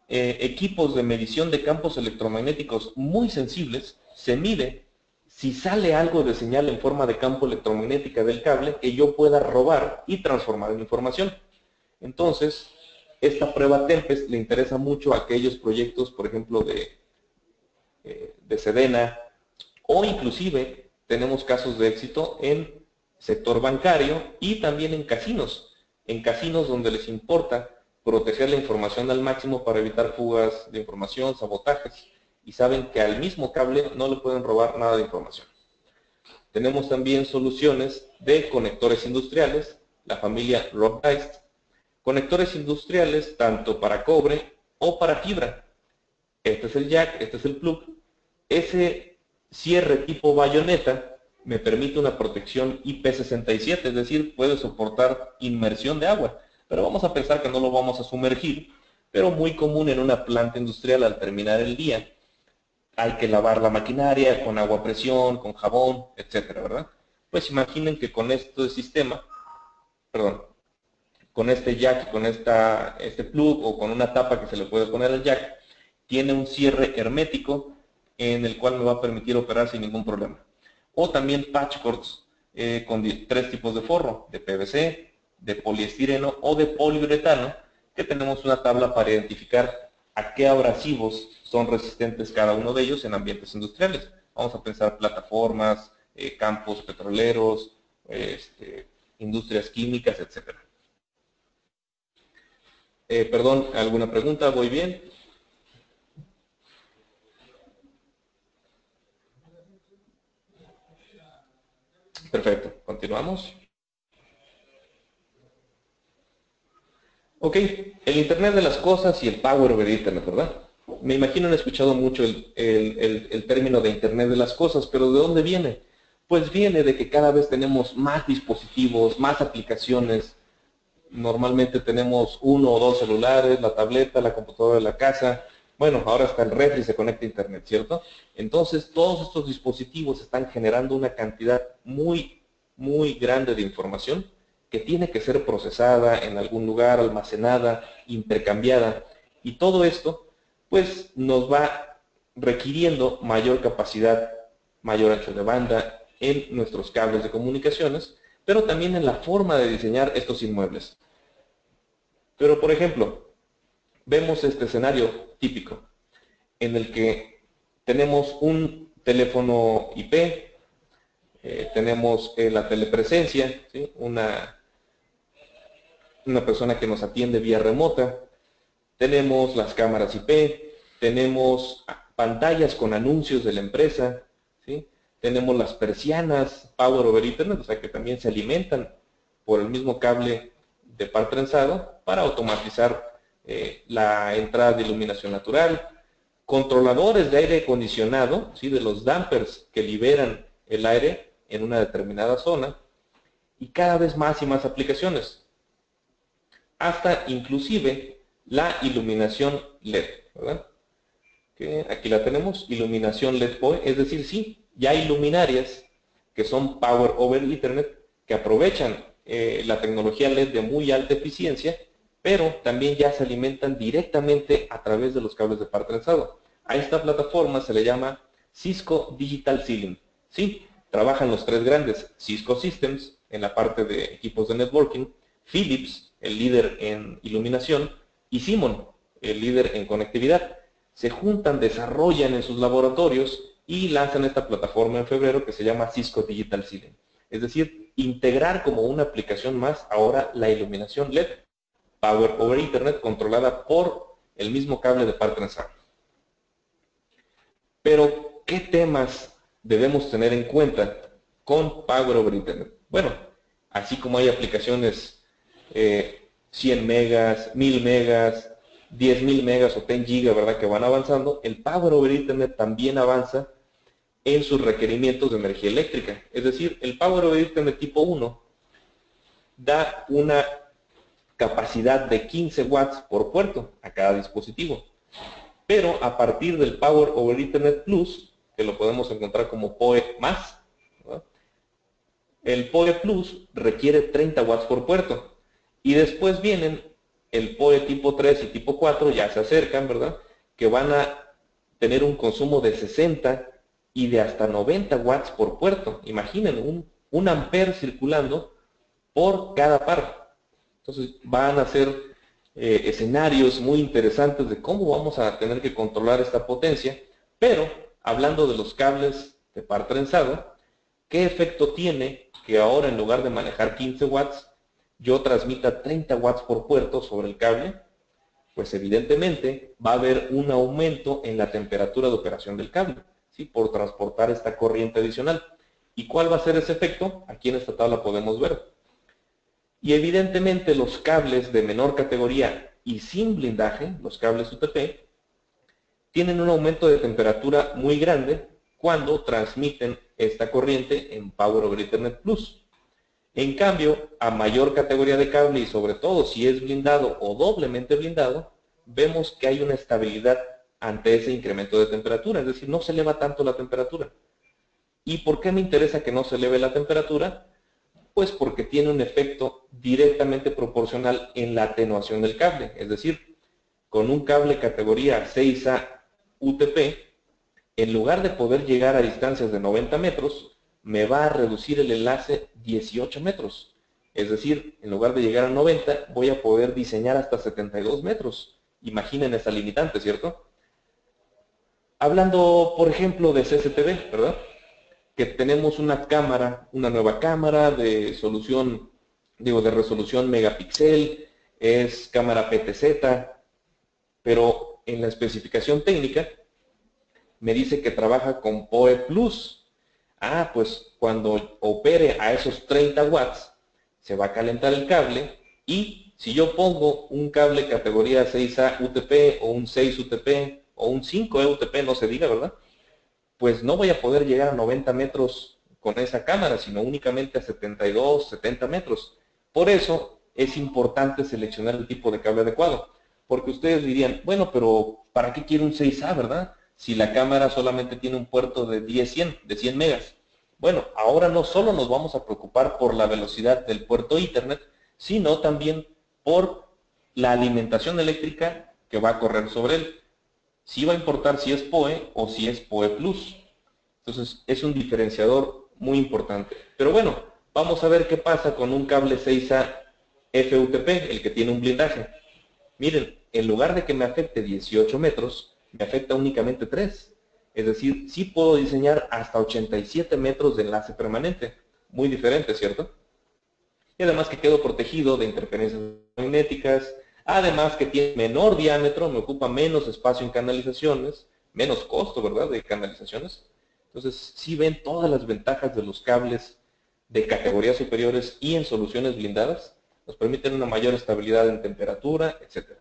eh, equipos de medición de campos electromagnéticos muy sensibles, se mide si sale algo de señal en forma de campo electromagnética del cable que yo pueda robar y transformar en información. Entonces, esta prueba Tempest le interesa mucho a aquellos proyectos, por ejemplo, de, eh, de Sedena, o inclusive tenemos casos de éxito en sector bancario y también en casinos. En casinos donde les importa proteger la información al máximo para evitar fugas de información, sabotajes, y saben que al mismo cable no le pueden robar nada de información. Tenemos también soluciones de conectores industriales, la familia Rockgeist, Conectores industriales tanto para cobre o para fibra. Este es el jack, este es el plug. Ese cierre tipo bayoneta me permite una protección IP67, es decir, puede soportar inmersión de agua. Pero vamos a pensar que no lo vamos a sumergir, pero muy común en una planta industrial al terminar el día. Hay que lavar la maquinaria con agua presión, con jabón, etcétera, ¿verdad? Pues imaginen que con este sistema, perdón, con este jack, con esta, este plug o con una tapa que se le puede poner al jack, tiene un cierre hermético en el cual me va a permitir operar sin ningún problema. O también patch cords eh, con tres tipos de forro, de PVC, de poliestireno o de poliuretano, que tenemos una tabla para identificar a qué abrasivos son resistentes cada uno de ellos en ambientes industriales. Vamos a pensar plataformas, eh, campos petroleros, este, industrias químicas, etcétera. Eh, perdón, ¿alguna pregunta? ¿Voy bien? Perfecto, continuamos. Ok, el Internet de las Cosas y el Power over Internet, ¿verdad? Me imagino han escuchado mucho el, el, término de Internet de las Cosas, pero ¿de dónde viene? Pues viene de que cada vez tenemos más dispositivos, más aplicaciones, normalmente tenemos uno o dos celulares, la tableta, la computadora de la casa, bueno, ahora hasta el refri se conecta a internet, ¿cierto? Entonces, todos estos dispositivos están generando una cantidad muy, muy grande de información que tiene que ser procesada en algún lugar, almacenada, intercambiada, y todo esto, pues, nos va requiriendo mayor capacidad, mayor ancho de banda en nuestros cables de comunicaciones, pero también en la forma de diseñar estos inmuebles. Pero, por ejemplo, vemos este escenario típico en el que tenemos un teléfono IP, eh, tenemos eh, la telepresencia, una, una persona que nos atiende vía remota, tenemos las cámaras IP, tenemos pantallas con anuncios de la empresa, tenemos las persianas Power over Ethernet, o sea que también se alimentan por el mismo cable de par trenzado para automatizar eh, la entrada de iluminación natural, controladores de aire acondicionado, ¿sí? de los dampers que liberan el aire en una determinada zona, y cada vez más y más aplicaciones, hasta inclusive la iluminación LED. aquí la tenemos, iluminación LED POE, es decir, sí, ya hay luminarias que son Power over Ethernet que aprovechan eh, la tecnología LED de muy alta eficiencia, pero también ya se alimentan directamente a través de los cables de par trenzado. A esta plataforma se le llama Cisco Digital Ceiling. Sí, trabajan los tres grandes, Cisco Systems en la parte de equipos de networking, Philips, el líder en iluminación, y Simon, el líder en conectividad. Se juntan, desarrollan en sus laboratorios y lanzan esta plataforma en febrero que se llama Cisco Digital Ceiling. Es decir, integrar como una aplicación más ahora la iluminación LED Power over Ethernet controlada por el mismo cable de par transado. Pero, ¿qué temas debemos tener en cuenta con Power over Ethernet? Bueno, así como hay aplicaciones 100 eh, megas, 1000 megas, 10.000 megas o 10 gigas, ¿verdad? Que van avanzando, el Power over Ethernet también avanza en sus requerimientos de energía eléctrica. Es decir, el Power over Ethernet tipo 1 da una capacidad de 15 watts por puerto a cada dispositivo. Pero a partir del Power over Ethernet Plus, que lo podemos encontrar como PoE+, el PoE Plus requiere 30 watts por puerto. Y después vienen el PoE tipo 3 y tipo 4, ya se acercan, ¿verdad? Que van a tener un consumo de 60 y de hasta 90 watts por puerto. Imaginen, un, un amper circulando por cada par. Entonces van a ser eh, escenarios muy interesantes de cómo vamos a tener que controlar esta potencia, pero hablando de los cables de par trenzado, ¿qué efecto tiene que ahora en lugar de manejar 15 watts, yo transmita 30 watts por puerto sobre el cable? Pues evidentemente va a haber un aumento en la temperatura de operación del cable por transportar esta corriente adicional. ¿Y cuál va a ser ese efecto? Aquí en esta tabla podemos ver. Y evidentemente los cables de menor categoría y sin blindaje, los cables UTP, tienen un aumento de temperatura muy grande cuando transmiten esta corriente en Power over Ethernet Plus. En cambio, a mayor categoría de cable y sobre todo si es blindado o doblemente blindado, vemos que hay una estabilidad ante ese incremento de temperatura, es decir, no se eleva tanto la temperatura. ¿Y por qué me interesa que no se eleve la temperatura? Pues porque tiene un efecto directamente proporcional en la atenuación del cable, es decir, con un cable categoría 6A UTP, en lugar de poder llegar a distancias de 90 metros, me va a reducir el enlace 18 metros. Es decir, en lugar de llegar a 90, voy a poder diseñar hasta 72 metros. Imaginen esa limitante, ¿cierto? Hablando, por ejemplo, de CCTV, ¿verdad? Que tenemos una cámara, una nueva cámara de solución, digo, de resolución megapíxel, es cámara PTZ, pero en la especificación técnica me dice que trabaja con PoE Plus. Ah, pues cuando opere a esos 30 watts, se va a calentar el cable y si yo pongo un cable categoría 6A UTP o un 6 UTP o un 5 EUTP, no se diga, ¿verdad? Pues no voy a poder llegar a 90 metros con esa cámara, sino únicamente a 72, 70 metros. Por eso es importante seleccionar el tipo de cable adecuado. Porque ustedes dirían, bueno, pero ¿para qué quiero un 6A, verdad? Si la cámara solamente tiene un puerto de 10, 100, de 100 megas. Bueno, ahora no solo nos vamos a preocupar por la velocidad del puerto Ethernet, sino también por la alimentación eléctrica que va a correr sobre él si va a importar si es POE o si es POE Plus. Entonces es un diferenciador muy importante. Pero bueno, vamos a ver qué pasa con un cable 6A FUTP, el que tiene un blindaje. Miren, en lugar de que me afecte 18 metros, me afecta únicamente 3. Es decir, sí puedo diseñar hasta 87 metros de enlace permanente. Muy diferente, ¿cierto? Y además que quedo protegido de interferencias magnéticas, Además que tiene menor diámetro, me ocupa menos espacio en canalizaciones, menos costo, ¿verdad?, de canalizaciones. Entonces, sí ven todas las ventajas de los cables de categorías superiores y en soluciones blindadas. Nos permiten una mayor estabilidad en temperatura, etc.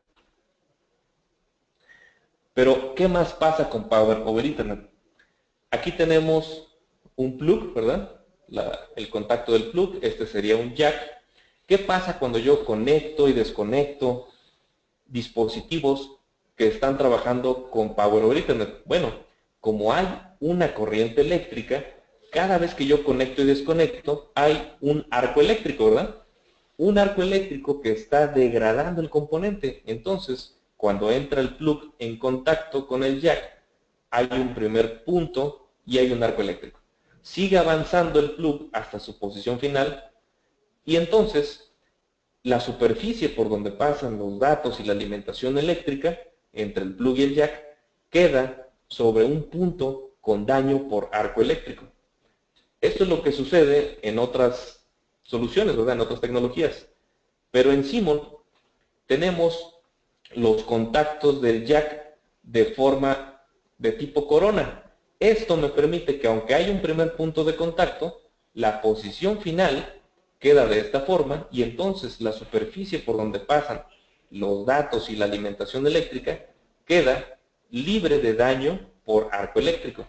Pero, ¿qué más pasa con Power over Ethernet? Aquí tenemos un plug, ¿verdad? el contacto del plug, este sería un jack. ¿Qué pasa cuando yo conecto y desconecto dispositivos que están trabajando con Power over Ethernet. Bueno, como hay una corriente eléctrica, cada vez que yo conecto y desconecto, hay un arco eléctrico, ¿verdad? Un arco eléctrico que está degradando el componente. Entonces, cuando entra el plug en contacto con el jack, hay un primer punto y hay un arco eléctrico. Sigue avanzando el plug hasta su posición final y entonces la superficie por donde pasan los datos y la alimentación eléctrica entre el plug y el jack queda sobre un punto con daño por arco eléctrico. Esto es lo que sucede en otras soluciones, ¿verdad? en otras tecnologías. Pero en Simon tenemos los contactos del jack de forma de tipo corona. Esto me permite que aunque haya un primer punto de contacto, la posición final queda de esta forma y entonces la superficie por donde pasan los datos y la alimentación eléctrica queda libre de daño por arco eléctrico.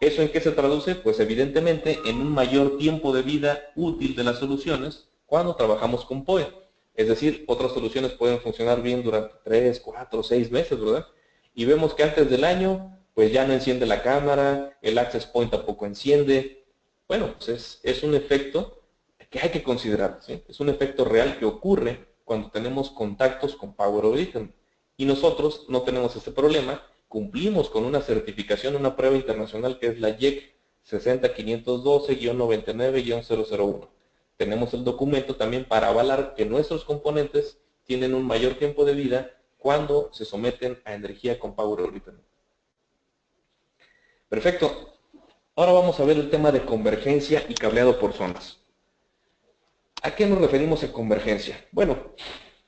¿Eso en qué se traduce? Pues evidentemente en un mayor tiempo de vida útil de las soluciones cuando trabajamos con POE. Es decir, otras soluciones pueden funcionar bien durante 3, 4, 6 meses, ¿verdad? Y vemos que antes del año, pues ya no enciende la cámara, el access point tampoco enciende, bueno, pues es, un efecto que hay que considerar. Es un efecto real que ocurre cuando tenemos contactos con Power Origin. Y nosotros no tenemos ese problema, cumplimos con una certificación, una prueba internacional que es la JEC 60512-99-001. Tenemos el documento también para avalar que nuestros componentes tienen un mayor tiempo de vida cuando se someten a energía con Power Origin. Perfecto. Ahora vamos a ver el tema de convergencia y cableado por zonas. ¿A qué nos referimos a convergencia? Bueno,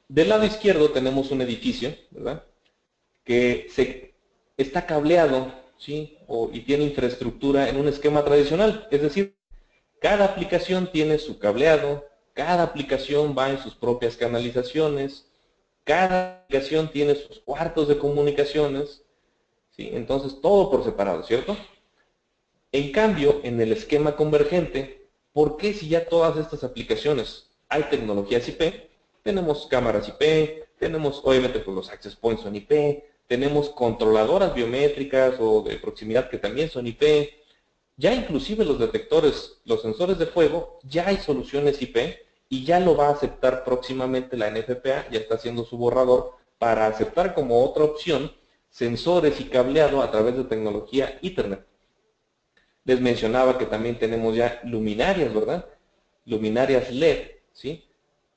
del lado izquierdo tenemos un edificio, ¿verdad? Que se, está cableado, ¿sí? y tiene infraestructura en un esquema tradicional. Es decir, cada aplicación tiene su cableado, Cada aplicación va en sus propias canalizaciones, cada aplicación tiene sus cuartos de comunicaciones, ¿sí? entonces todo por separado, ¿cierto? En cambio, en el esquema convergente, ¿por qué si ya todas estas aplicaciones hay tecnologías IP? Tenemos cámaras IP, tenemos obviamente pues, los access points son IP, tenemos controladoras biométricas o de proximidad que también son IP, ya inclusive los detectores, los sensores de fuego, ya hay soluciones IP y ya lo va a aceptar próximamente la NFPA, ya está haciendo su borrador para aceptar como otra opción sensores y cableado a través de tecnología Ethernet. Les mencionaba que también tenemos ya luminarias, ¿verdad? Luminarias LED, ¿sí?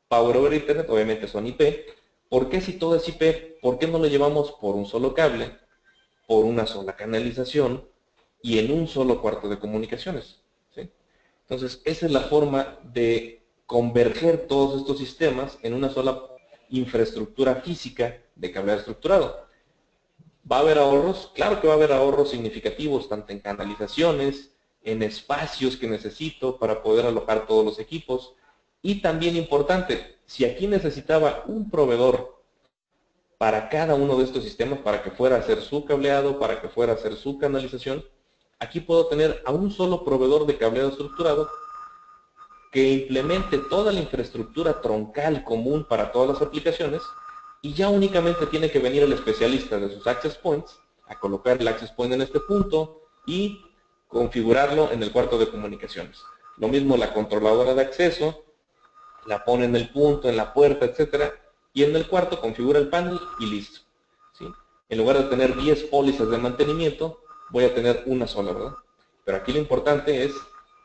Power over Ethernet, obviamente son IP. ¿Por qué si todo es IP? ¿Por qué no lo llevamos por un solo cable, por una sola canalización, y en un solo cuarto de comunicaciones. Entonces, esa es la forma de converger todos estos sistemas en una sola infraestructura física de cableado estructurado. ¿Va a haber ahorros? Claro que va a haber ahorros significativos, tanto en canalizaciones, en espacios que necesito para poder alojar todos los equipos. Y también importante, si aquí necesitaba un proveedor para cada uno de estos sistemas, para que fuera a hacer su cableado, para que fuera a hacer su canalización, Aquí puedo tener a un solo proveedor de cableado estructurado que implemente toda la infraestructura troncal común para todas las aplicaciones y ya únicamente tiene que venir el especialista de sus access points a colocar el access point en este punto y configurarlo en el cuarto de comunicaciones. Lo mismo la controladora de acceso, la pone en el punto, en la puerta, etcétera, y en el cuarto configura el panel y listo. En lugar de tener 10 pólizas de mantenimiento, voy a tener una sola, ¿verdad? Pero aquí lo importante es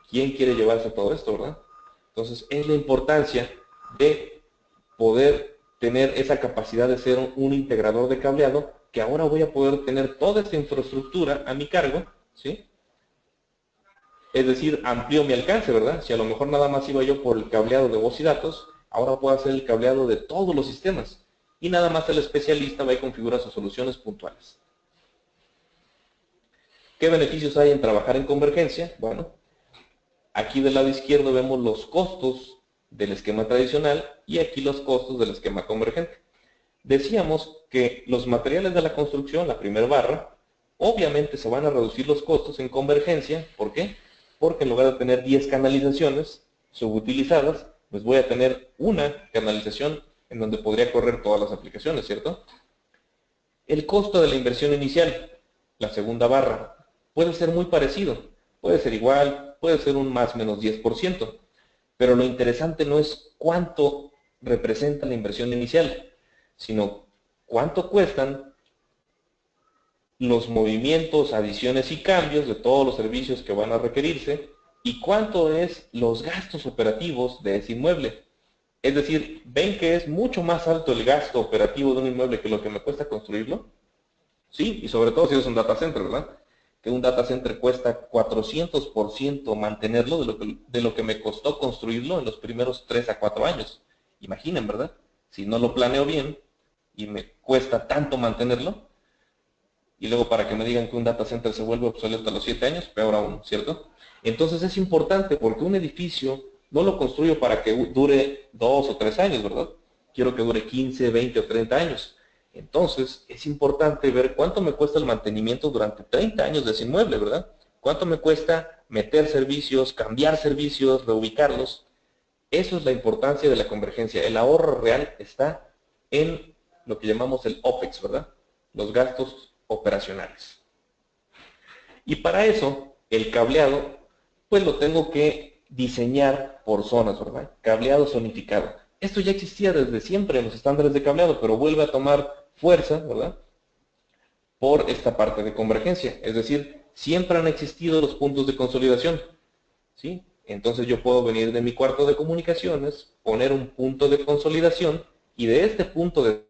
quién quiere llevarse todo esto, ¿verdad? Entonces, es la importancia de poder tener esa capacidad de ser un, integrador de cableado, que ahora voy a poder tener toda esta infraestructura a mi cargo, ¿sí? Es decir, amplío mi alcance, ¿verdad? Si a lo mejor nada más iba yo por el cableado de voz y datos, ahora puedo hacer el cableado de todos los sistemas. Y nada más el especialista va a configurar sus soluciones puntuales. ¿Qué beneficios hay en trabajar en convergencia? Bueno, aquí del lado izquierdo vemos los costos del esquema tradicional y aquí los costos del esquema convergente. Decíamos que los materiales de la construcción, la primera barra, obviamente se van a reducir los costos en convergencia. ¿Por qué? Porque en lugar de tener 10 canalizaciones subutilizadas, pues voy a tener una canalización en donde podría correr todas las aplicaciones, ¿cierto? El costo de la inversión inicial, la segunda barra, puede ser muy parecido, puede ser igual, puede ser un más menos 10%, pero lo interesante no es cuánto representa la inversión inicial, sino cuánto cuestan los movimientos, adiciones y cambios de todos los servicios que van a requerirse y cuánto es los gastos operativos de ese inmueble. Es decir, ven que es mucho más alto el gasto operativo de un inmueble que lo que me cuesta construirlo. Sí, y sobre todo si es un data center, ¿verdad? Que un data center cuesta 400% mantenerlo de lo, que, de lo que me costó construirlo en los primeros 3 a 4 años. Imaginen, ¿verdad? Si no lo planeo bien y me cuesta tanto mantenerlo, y luego para que me digan que un data center se vuelve obsoleto a los 7 años, peor aún, ¿cierto? Entonces es importante porque un edificio no lo construyo para que dure 2 o 3 años, ¿verdad? Quiero que dure 15, 20 o 30 años. Entonces, es importante ver cuánto me cuesta el mantenimiento durante 30 años de ese inmueble, ¿verdad? ¿Cuánto me cuesta meter servicios, cambiar servicios, reubicarlos? Eso es la importancia de la convergencia. El ahorro real está en lo que llamamos el OPEX, ¿verdad? Los gastos operacionales. Y para eso, el cableado, pues lo tengo que diseñar por zonas, ¿verdad? Cableado zonificado. Esto ya existía desde siempre en los estándares de cableado, pero vuelve a tomar fuerza, ¿verdad? Por esta parte de convergencia. Es decir, siempre han existido los puntos de consolidación. ¿Sí? Entonces yo puedo venir de mi cuarto de comunicaciones, poner un punto de consolidación y de este punto de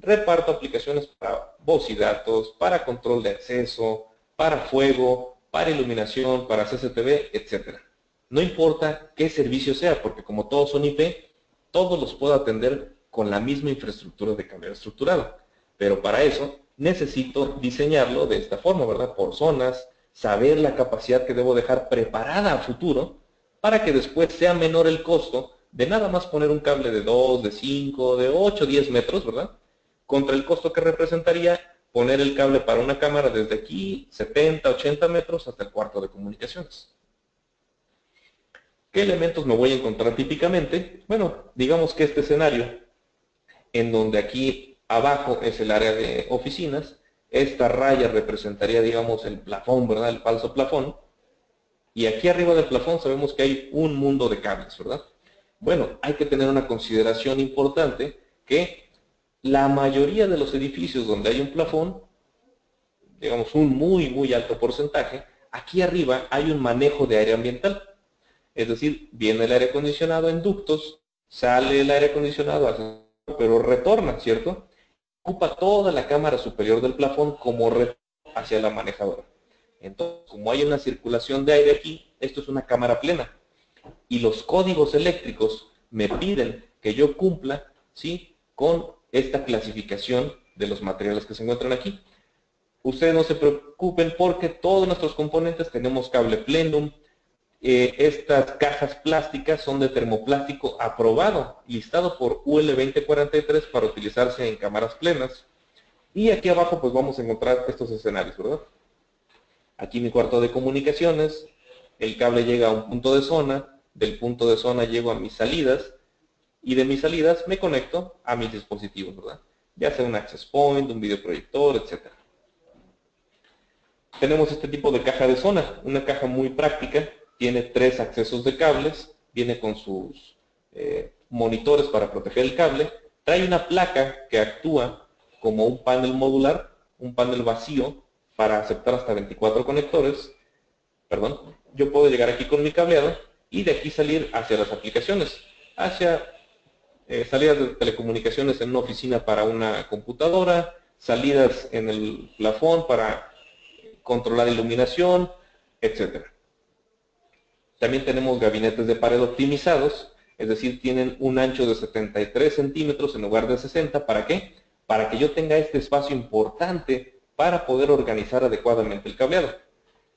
reparto aplicaciones para voz y datos, para control de acceso, para fuego, para iluminación, para CCTV, etc. No importa qué servicio sea, porque como todos son IP, todos los puedo atender con la misma infraestructura de cambio estructurado. Pero para eso necesito diseñarlo de esta forma, ¿verdad? Por zonas, saber la capacidad que debo dejar preparada a futuro para que después sea menor el costo de nada más poner un cable de 2, de 5, de 8, 10 metros, ¿verdad? Contra el costo que representaría poner el cable para una cámara desde aquí, 70, 80 metros, hasta el cuarto de comunicaciones. ¿Qué elementos me voy a encontrar típicamente? Bueno, digamos que este escenario, en donde aquí abajo es el área de oficinas, esta raya representaría, digamos, el plafón, ¿verdad? El falso plafón. Y aquí arriba del plafón sabemos que hay un mundo de cables, ¿verdad? Bueno, hay que tener una consideración importante que la mayoría de los edificios donde hay un plafón, digamos un muy, muy alto porcentaje, aquí arriba hay un manejo de aire ambiental. Es decir, viene el aire acondicionado en ductos, sale el aire acondicionado, pero retorna, ¿cierto? Ocupa toda la cámara superior del plafón como retorno hacia la manejadora. Entonces, como hay una circulación de aire aquí, esto es una cámara plena. Y los códigos eléctricos me piden que yo cumpla ¿sí? con esta clasificación de los materiales que se encuentran aquí. Ustedes no se preocupen porque todos nuestros componentes tenemos cable plenum, eh, estas cajas plásticas son de termoplástico aprobado, listado por UL 2043 para utilizarse en cámaras plenas. Y aquí abajo pues vamos a encontrar estos escenarios, ¿verdad? Aquí mi cuarto de comunicaciones, el cable llega a un punto de zona, del punto de zona llego a mis salidas, y de mis salidas me conecto a mis dispositivos, ¿verdad? Ya sea un access point, un videoproyector, etc. Tenemos este tipo de caja de zona, una caja muy práctica tiene tres accesos de cables, viene con sus eh, monitores para proteger el cable, trae una placa que actúa como un panel modular, un panel vacío para aceptar hasta 24 conectores, perdón, yo puedo llegar aquí con mi cableado y de aquí salir hacia las aplicaciones, hacia eh, salidas de telecomunicaciones en una oficina para una computadora, salidas en el plafón para controlar iluminación, etcétera. También tenemos gabinetes de pared optimizados, es decir, tienen un ancho de 73 centímetros en lugar de 60. ¿Para qué? Para que yo tenga este espacio importante para poder organizar adecuadamente el cableado.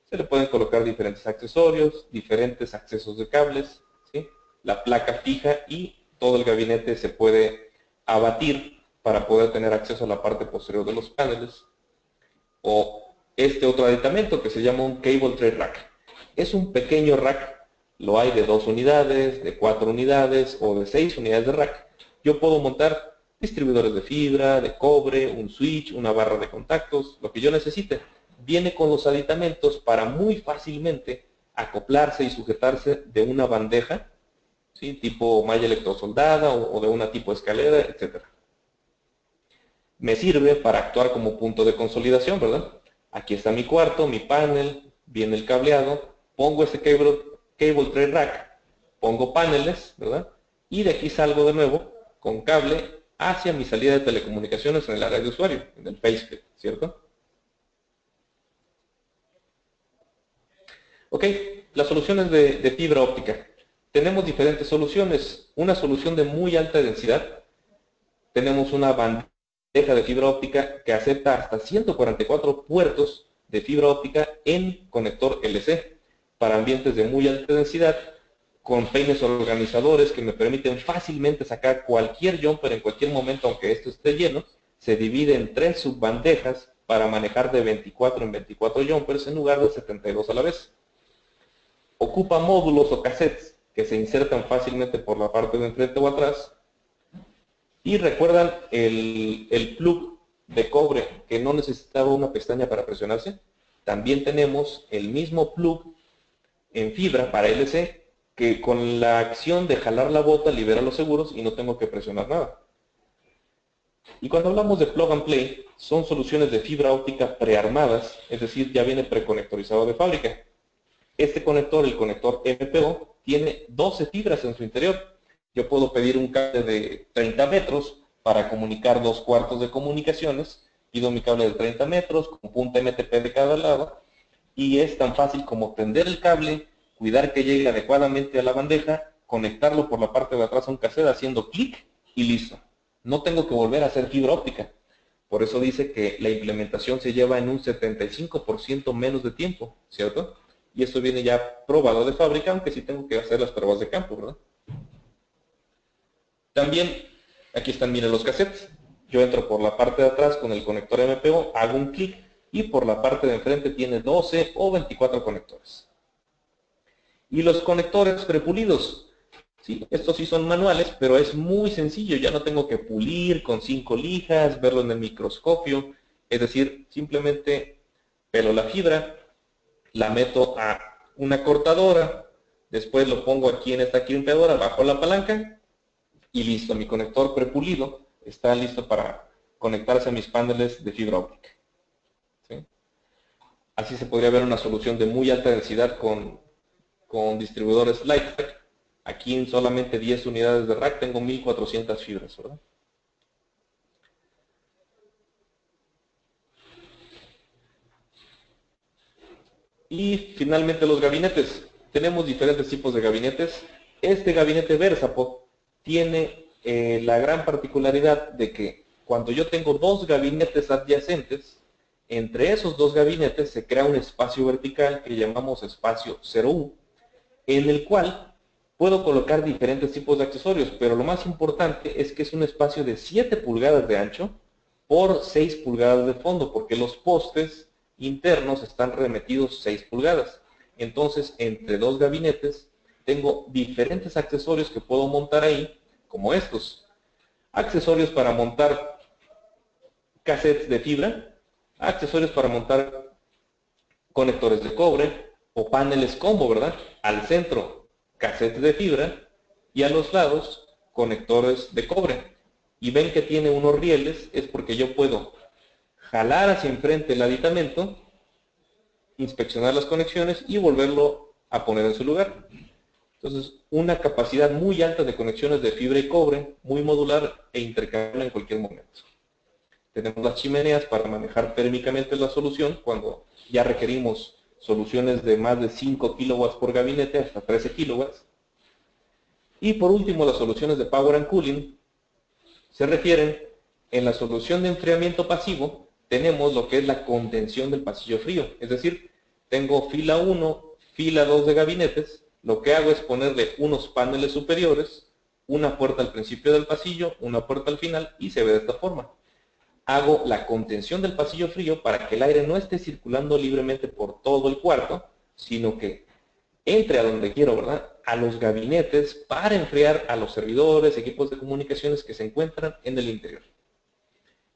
Se le pueden colocar diferentes accesorios, diferentes accesos de cables, la placa fija y todo el gabinete se puede abatir para poder tener acceso a la parte posterior de los paneles. O este otro aditamento que se llama un Cable Tray Rack. Es un pequeño rack, lo hay de dos unidades, de cuatro unidades o de seis unidades de rack. Yo puedo montar distribuidores de fibra, de cobre, un switch, una barra de contactos, lo que yo necesite. Viene con los aditamentos para muy fácilmente acoplarse y sujetarse de una bandeja, ¿sí? tipo malla electrosoldada o, o de una tipo escalera, etc. Me sirve para actuar como punto de consolidación, ¿verdad? Aquí está mi cuarto, mi panel, viene el cableado, pongo ese cable, cable tray rack, pongo paneles, ¿verdad? Y de aquí salgo de nuevo con cable hacia mi salida de telecomunicaciones en el área de usuario, en el faceplate, ¿cierto? Ok, las soluciones de fibra óptica. Tenemos diferentes soluciones. Una solución de muy alta densidad. Tenemos una bandeja de fibra óptica que acepta hasta 144 puertos de fibra óptica en conector LC para ambientes de muy alta densidad, con peines organizadores que me permiten fácilmente sacar cualquier jumper en cualquier momento, aunque esto esté lleno. Se divide en tres subbandejas para manejar de 24 en 24 jumpers en lugar de 72 a la vez. Ocupa módulos o cassettes que se insertan fácilmente por la parte de enfrente o atrás. Y recuerdan el, el plug de cobre que no necesitaba una pestaña para presionarse. También tenemos el mismo plug en fibra para LC que con la acción de jalar la bota libera los seguros y no tengo que presionar nada. Y cuando hablamos de plug and play, son soluciones de fibra óptica prearmadas, es decir, ya viene preconectorizado de fábrica. Este conector, el conector MPO, tiene 12 fibras en su interior. Yo puedo pedir un cable de 30 metros para comunicar dos cuartos de comunicaciones. Pido mi cable de 30 metros con punta MTP de cada lado y es tan fácil como prender el cable, cuidar que llegue adecuadamente a la bandeja, conectarlo por la parte de atrás a un cassette haciendo clic y listo. No tengo que volver a hacer fibra óptica. Por eso dice que la implementación se lleva en un 75% menos de tiempo, ¿cierto? Y esto viene ya probado de fábrica, aunque sí tengo que hacer las pruebas de campo, ¿verdad? También, aquí están, miren los cassettes. Yo entro por la parte de atrás con el conector MPO, hago un clic y por la parte de enfrente tiene 12 o 24 conectores. Y los conectores prepulidos. Sí, estos sí son manuales, pero es muy sencillo. Ya no tengo que pulir con cinco lijas, verlo en el microscopio. Es decir, simplemente pelo la fibra, la meto a una cortadora, después lo pongo aquí en esta limpiadora bajo la palanca y listo, mi conector prepulido está listo para conectarse a mis paneles de fibra óptica. Así se podría ver una solución de muy alta densidad con, con distribuidores Lightpack. Aquí en solamente 10 unidades de rack tengo 1400 fibras, ¿verdad? Y finalmente los gabinetes. Tenemos diferentes tipos de gabinetes. Este gabinete Versapod tiene eh, la gran particularidad de que cuando yo tengo dos gabinetes adyacentes, entre esos dos gabinetes se crea un espacio vertical que llamamos espacio 0U, en el cual puedo colocar diferentes tipos de accesorios, pero lo más importante es que es un espacio de 7 pulgadas de ancho por 6 pulgadas de fondo, porque los postes internos están remetidos 6 pulgadas. Entonces, entre dos gabinetes, tengo diferentes accesorios que puedo montar ahí, como estos. Accesorios para montar cassettes de fibra, accesorios para montar conectores de cobre o paneles combo, ¿verdad? Al centro, cassettes de fibra y a los lados, conectores de cobre. Y ven que tiene unos rieles, es porque yo puedo jalar hacia enfrente el aditamento, inspeccionar las conexiones y volverlo a poner en su lugar. Entonces, una capacidad muy alta de conexiones de fibra y cobre, muy modular e intercambiable en cualquier momento. Tenemos las chimeneas para manejar térmicamente la solución cuando ya requerimos soluciones de más de 5 kilowatts por gabinete hasta 13 kilowatts. Y por último, las soluciones de Power and Cooling se refieren en la solución de enfriamiento pasivo tenemos lo que es la contención del pasillo frío. Es decir, tengo fila 1, fila 2 de gabinetes, lo que hago es ponerle unos paneles superiores, una puerta al principio del pasillo, una puerta al final y se ve de esta forma. Hago la contención del pasillo frío para que el aire no esté circulando libremente por todo el cuarto, sino que entre a donde quiero, ¿verdad? A los gabinetes para enfriar a los servidores, equipos de comunicaciones que se encuentran en el interior.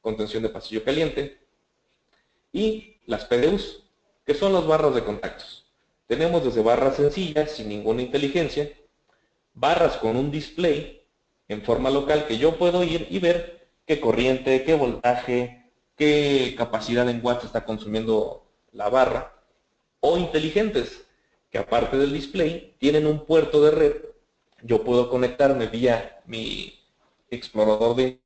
Contención de pasillo caliente, y las PDUs, que son las barras de contactos. Tenemos desde barras sencillas, sin ninguna inteligencia, barras con un display en forma local que yo puedo ir y ver qué corriente, qué voltaje, qué capacidad en watts está consumiendo la barra, o inteligentes, que aparte del display, tienen un puerto de red, yo puedo conectarme vía mi explorador de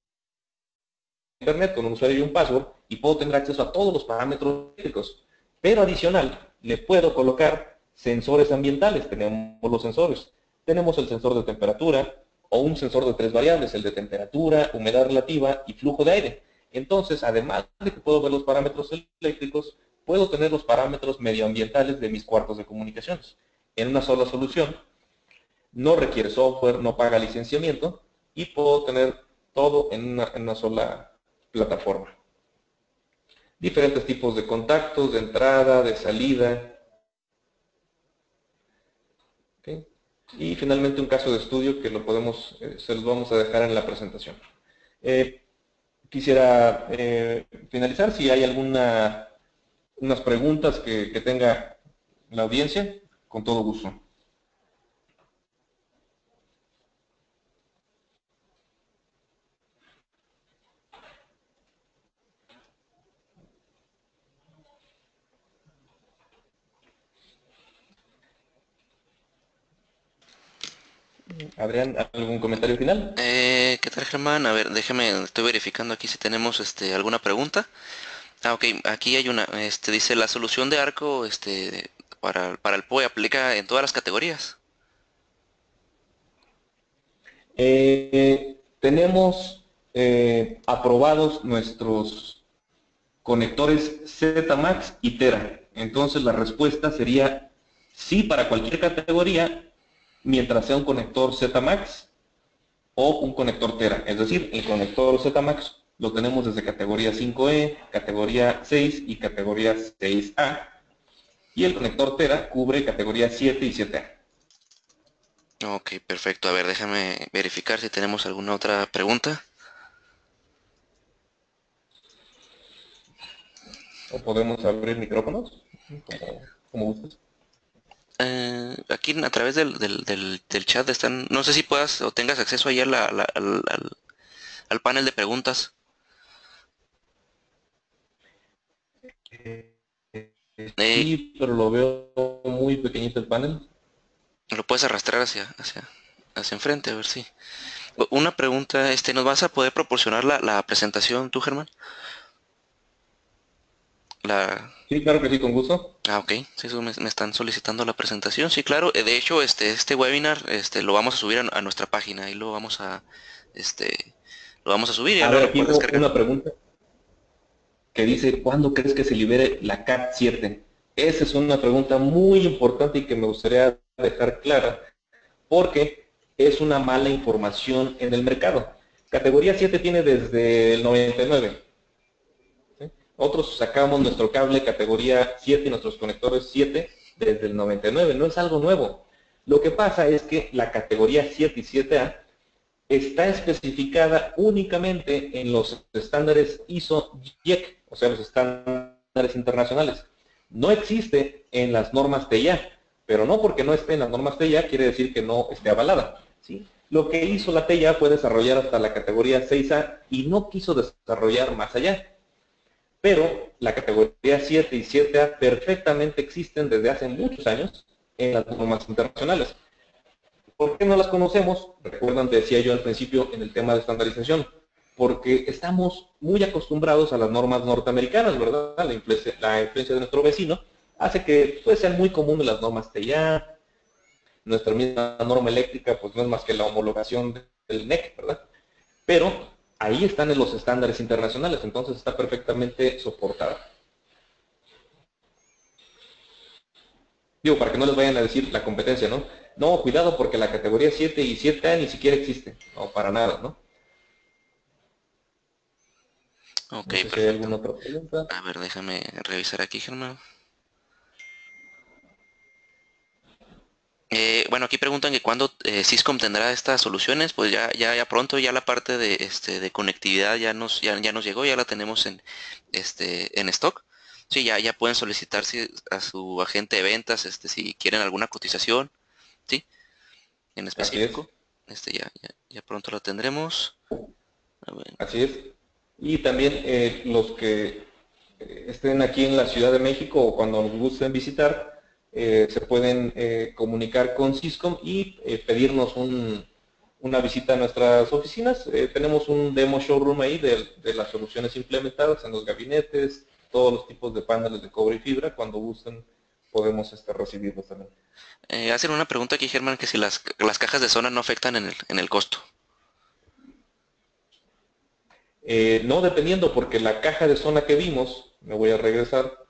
internet con un usuario y un password y puedo tener acceso a todos los parámetros eléctricos. Pero adicional, le puedo colocar sensores ambientales. Tenemos los sensores. Tenemos el sensor de temperatura o un sensor de tres variables, el de temperatura, humedad relativa y flujo de aire. Entonces, además de que puedo ver los parámetros eléctricos, puedo tener los parámetros medioambientales de mis cuartos de comunicaciones. En una sola solución, no requiere software, no paga licenciamiento y puedo tener todo en una, en una sola plataforma diferentes tipos de contactos, de entrada, de salida. Y finalmente un caso de estudio que lo podemos, eh, se los vamos a dejar en la presentación. Eh, quisiera eh, finalizar si hay alguna unas preguntas que tenga la audiencia, con todo gusto. Adrián, ¿algún comentario final? Eh, ¿Qué tal, Germán? A ver, déjeme, estoy verificando aquí si tenemos este, alguna pregunta. Ah, ok, aquí hay una, este, dice, la solución de arco este, para, el POE aplica en todas las categorías. Eh, tenemos eh, aprobados nuestros conectores ZMAX y Tera. Entonces la respuesta sería sí para cualquier categoría mientras sea un conector Z-Max o un conector Tera. Es decir, el conector ZMAX lo tenemos desde categoría 5E, categoría 6 y categoría 6A. Y el conector Tera cubre categoría 7 y 7A. Ok, perfecto. A ver, déjame verificar si tenemos alguna otra pregunta. O podemos abrir micrófonos, como, gustes. Eh, aquí a través del, chat están, no sé si puedas o tengas acceso ahí al, al, panel de preguntas. Eh, sí, pero lo veo muy pequeñito el panel. Lo puedes arrastrar hacia, hacia, hacia enfrente, a ver si. Una pregunta, este, ¿nos vas a poder proporcionar la, la presentación tú, Germán? La... Sí, claro que sí, con gusto. Ah, ok. Sí, me, están solicitando la presentación. Sí, claro. Eh, de hecho, este, este webinar, este, lo vamos a subir a, nuestra página y lo vamos a, este, lo vamos a subir. Y a ver, aquí una pregunta que dice, ¿cuándo crees que se libere la CAT 7? Esa es una pregunta muy importante y que me gustaría dejar clara, porque es una mala información en el mercado. Categoría 7 tiene desde el 99. Otros sacamos nuestro cable categoría 7 y nuestros conectores 7 desde el 99. No es algo nuevo. Lo que pasa es que la categoría 7 y 7A está especificada únicamente en los estándares ISO JEC, o sea, los estándares internacionales. No existe en las normas TIA. Pero no porque no esté en las normas TEIA quiere decir que no esté avalada. ¿sí? Lo que hizo la TEIA fue desarrollar hasta la categoría 6A y no quiso desarrollar más allá. Pero la categoría 7 y 7A perfectamente existen desde hace muchos años en las normas internacionales. ¿Por qué no las conocemos? Recuerdan, decía yo al principio en el tema de estandarización, porque estamos muy acostumbrados a las normas norteamericanas, ¿verdad? La influencia, de nuestro vecino, hace que pues, sean muy comunes las normas TIA. Nuestra misma norma eléctrica pues no es más que la homologación del NEC, ¿verdad? Pero ahí están en los estándares internacionales, entonces está perfectamente soportada. Digo, para que no les vayan a decir la competencia, ¿no? No, cuidado porque la categoría 7 y 7A ni siquiera existe. No, para nada, ¿no? Ok, perfecto. A ver, déjame revisar aquí, Germán. Eh, bueno, aquí preguntan que cuándo eh, Syscom tendrá estas soluciones, pues ya, ya, ya pronto ya la parte de, este, de conectividad ya nos, ya, ya nos llegó, ya la tenemos en, este, en stock. Sí, ya, ya pueden solicitar a su agente de ventas, este, si quieren alguna cotización, sí, en específico. Este ya, ya, ya, pronto lo tendremos. Así es. Y también eh, los que estén aquí en la Ciudad de México o cuando nos gusten visitar, eh, se pueden eh, comunicar con Syscom y eh, pedirnos una visita a nuestras oficinas. tenemos un demo showroom ahí de, las soluciones implementadas en los gabinetes, todos los tipos de paneles de cobre y fibra. Cuando gusten podemos este, recibirlos también. hacen una pregunta aquí, Germán, que si las, cajas de zona no afectan en el, en el costo. no, dependiendo, porque la caja de zona que vimos, me voy a regresar,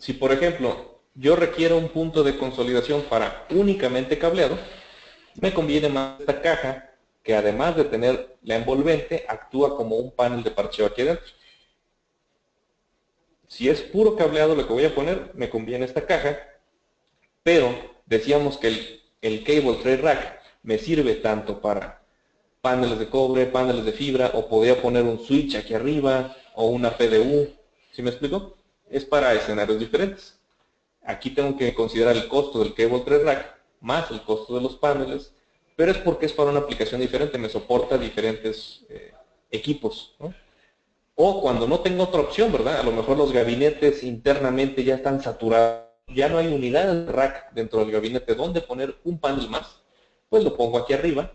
Si por ejemplo yo requiero un punto de consolidación para únicamente cableado, me conviene más esta caja que además de tener la envolvente actúa como un panel de parcheo aquí adentro. Si es puro cableado lo que voy a poner, me conviene esta caja, pero decíamos que el, cable tray rack me sirve tanto para paneles de cobre, paneles de fibra, o podría poner un switch aquí arriba, o una PDU, ¿sí me explico? Es para escenarios diferentes. Aquí tengo que considerar el costo del cable 3 rack más el costo de los paneles, pero es porque es para una aplicación diferente, me soporta diferentes eh, equipos. O cuando no tengo otra opción, ¿verdad? A lo mejor los gabinetes internamente ya están saturados, ya no hay unidad de rack dentro del gabinete donde poner un panel más, pues lo pongo aquí arriba,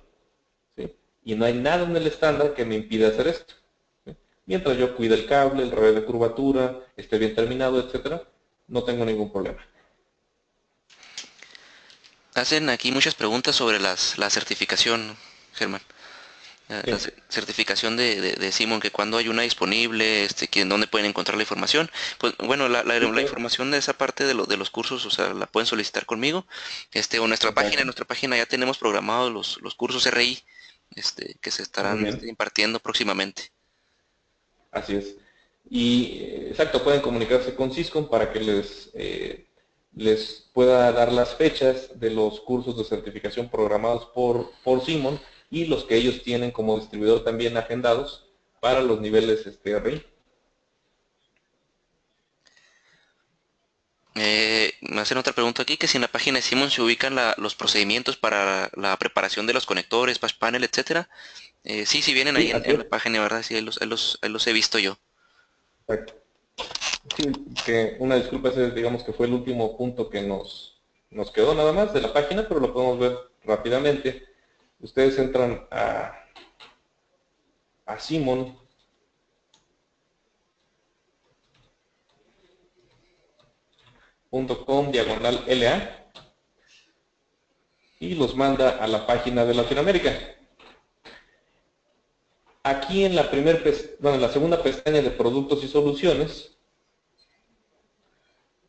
y no hay nada en el estándar que me impida hacer esto. Mientras yo cuide el cable, el relé de curvatura, esté bien terminado, etcétera, no tengo ningún problema. Hacen aquí muchas preguntas sobre las, la certificación, Germán. la certificación de, de, Simon, que cuando hay una disponible, este, que, dónde pueden encontrar la información. Pues bueno, la, la, información de esa parte de, lo, de los cursos, o sea, la pueden solicitar conmigo. Este, o nuestra página, en nuestra página ya tenemos programados los, los cursos RI, este, que se estarán este, impartiendo próximamente. Así es. Y eh, exacto, pueden comunicarse con Cisco para que les, eh, les pueda dar las fechas de los cursos de certificación programados por, por Simon y los que ellos tienen como distribuidor también agendados para los niveles este, RI. Eh, me hacen otra pregunta aquí, que si en la página de Simon se ubican los procedimientos para la preparación de los conectores, patch panel, etcétera. Eh, sí, sí vienen ahí en, la página, ¿verdad? Sí, los, los, los he visto yo. Exacto. Sí, que una disculpa, ese digamos que fue el último punto que nos, nos quedó nada más de la página, pero lo podemos ver rápidamente ustedes entran a, a Simon .com diagonal LA y los manda a la página de Latinoamérica. Aquí en la, primer, bueno, en la segunda pestaña de productos y soluciones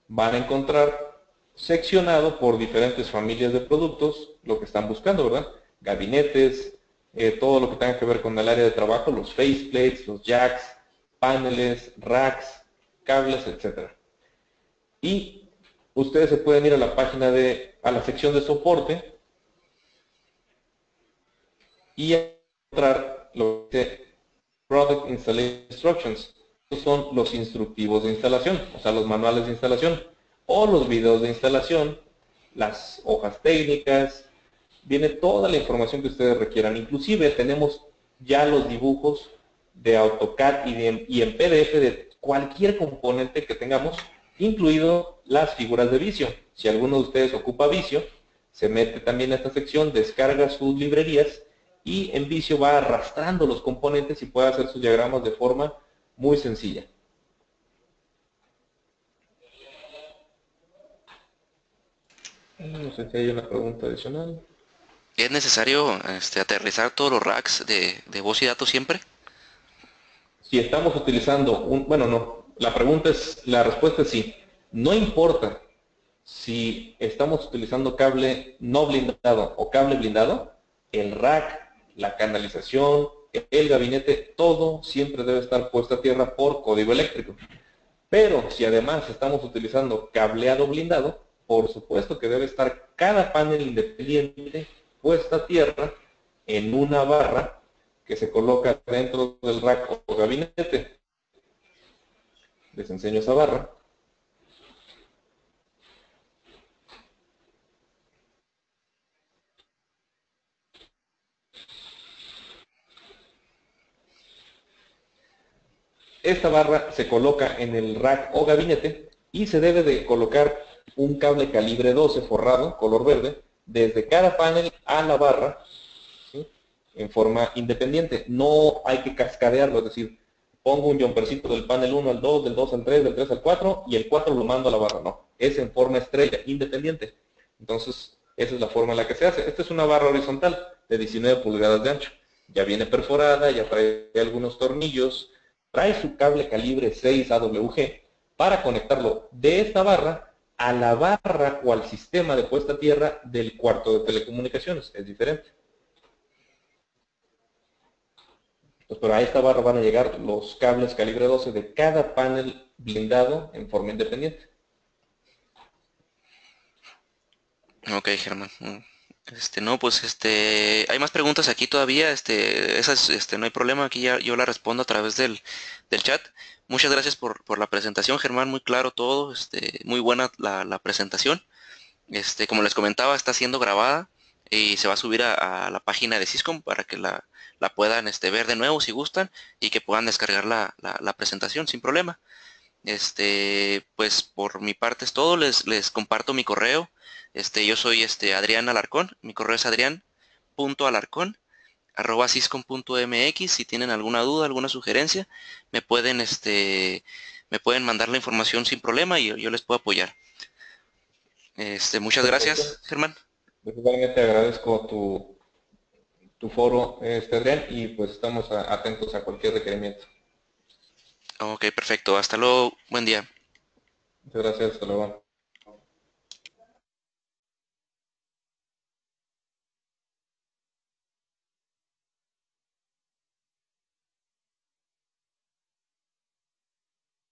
van a encontrar seccionado por diferentes familias de productos lo que están buscando, ¿verdad? gabinetes, eh, todo lo que tenga que ver con el área de trabajo, los faceplates, los jacks, paneles, racks, cables, etc. Y ustedes se pueden ir a la página de, a la sección de soporte y encontrar lo que dice Product Installation Instructions. Estos son los instructivos de instalación, o sea, los manuales de instalación, o los videos de instalación, las hojas técnicas, viene toda la información que ustedes requieran. Inclusive tenemos ya los dibujos de AutoCAD y, en PDF de cualquier componente que tengamos, incluido las figuras de vicio. Si alguno de ustedes ocupa vicio, se mete también a esta sección, descarga sus librerías y en vicio va arrastrando los componentes y puede hacer sus diagramas de forma muy sencilla. No sé si hay una pregunta adicional. ¿Es necesario este, aterrizar todos los racks de, voz y datos siempre? Si estamos utilizando un, bueno, no, la pregunta es, la respuesta es sí. No importa si estamos utilizando cable no blindado o cable blindado, el rack, la canalización, el gabinete, todo siempre debe estar puesto a tierra por código eléctrico. Pero si además estamos utilizando cableado blindado, por supuesto que debe estar cada panel independiente puesta a tierra en una barra que se coloca dentro del rack o gabinete. Les enseño esa barra. Esta barra se coloca en el rack o gabinete y se debe de colocar un cable calibre 12 forrado, color verde, desde cada panel a la barra en forma independiente. No hay que cascadearlo, es decir, pongo un jumpercito del panel 1 al 2, del 2 al 3, del 3 al 4 y el 4 lo mando a la barra. No, es en forma estrella, independiente. Entonces, esa es la forma en la que se hace. Esta es una barra horizontal de 19 pulgadas de ancho. Ya viene perforada, ya trae algunos tornillos, trae su cable calibre 6 AWG para conectarlo de esta barra a la barra o al sistema de puesta a tierra del cuarto de telecomunicaciones. Es diferente. Pues, pero a esta barra van a llegar los cables calibre 12 de cada panel blindado en forma independiente. Ok, Germán. Este, no, pues este, hay más preguntas aquí todavía, este, esas, este, no hay problema, aquí ya yo la respondo a través del, del chat. Muchas gracias por, la presentación, Germán, muy claro todo, este, muy buena la, presentación. Este, como les comentaba, está siendo grabada y se va a subir a, la página de Syscom para que la, puedan este, ver de nuevo si gustan y que puedan descargar la, presentación sin problema. Este, pues por mi parte es todo, les, les comparto mi correo. Este, yo soy este Adrián Alarcón, mi correo es adrián.alarcón arroba ciscom.mx si tienen alguna duda, alguna sugerencia, me pueden este me pueden mandar la información sin problema y yo, les puedo apoyar. Este, muchas gracias, Germán. Principalmente agradezco tu, tu foro, este Adrián, y pues estamos atentos a cualquier requerimiento. Ok, perfecto. Hasta luego. Buen día. Muchas gracias. Hasta luego.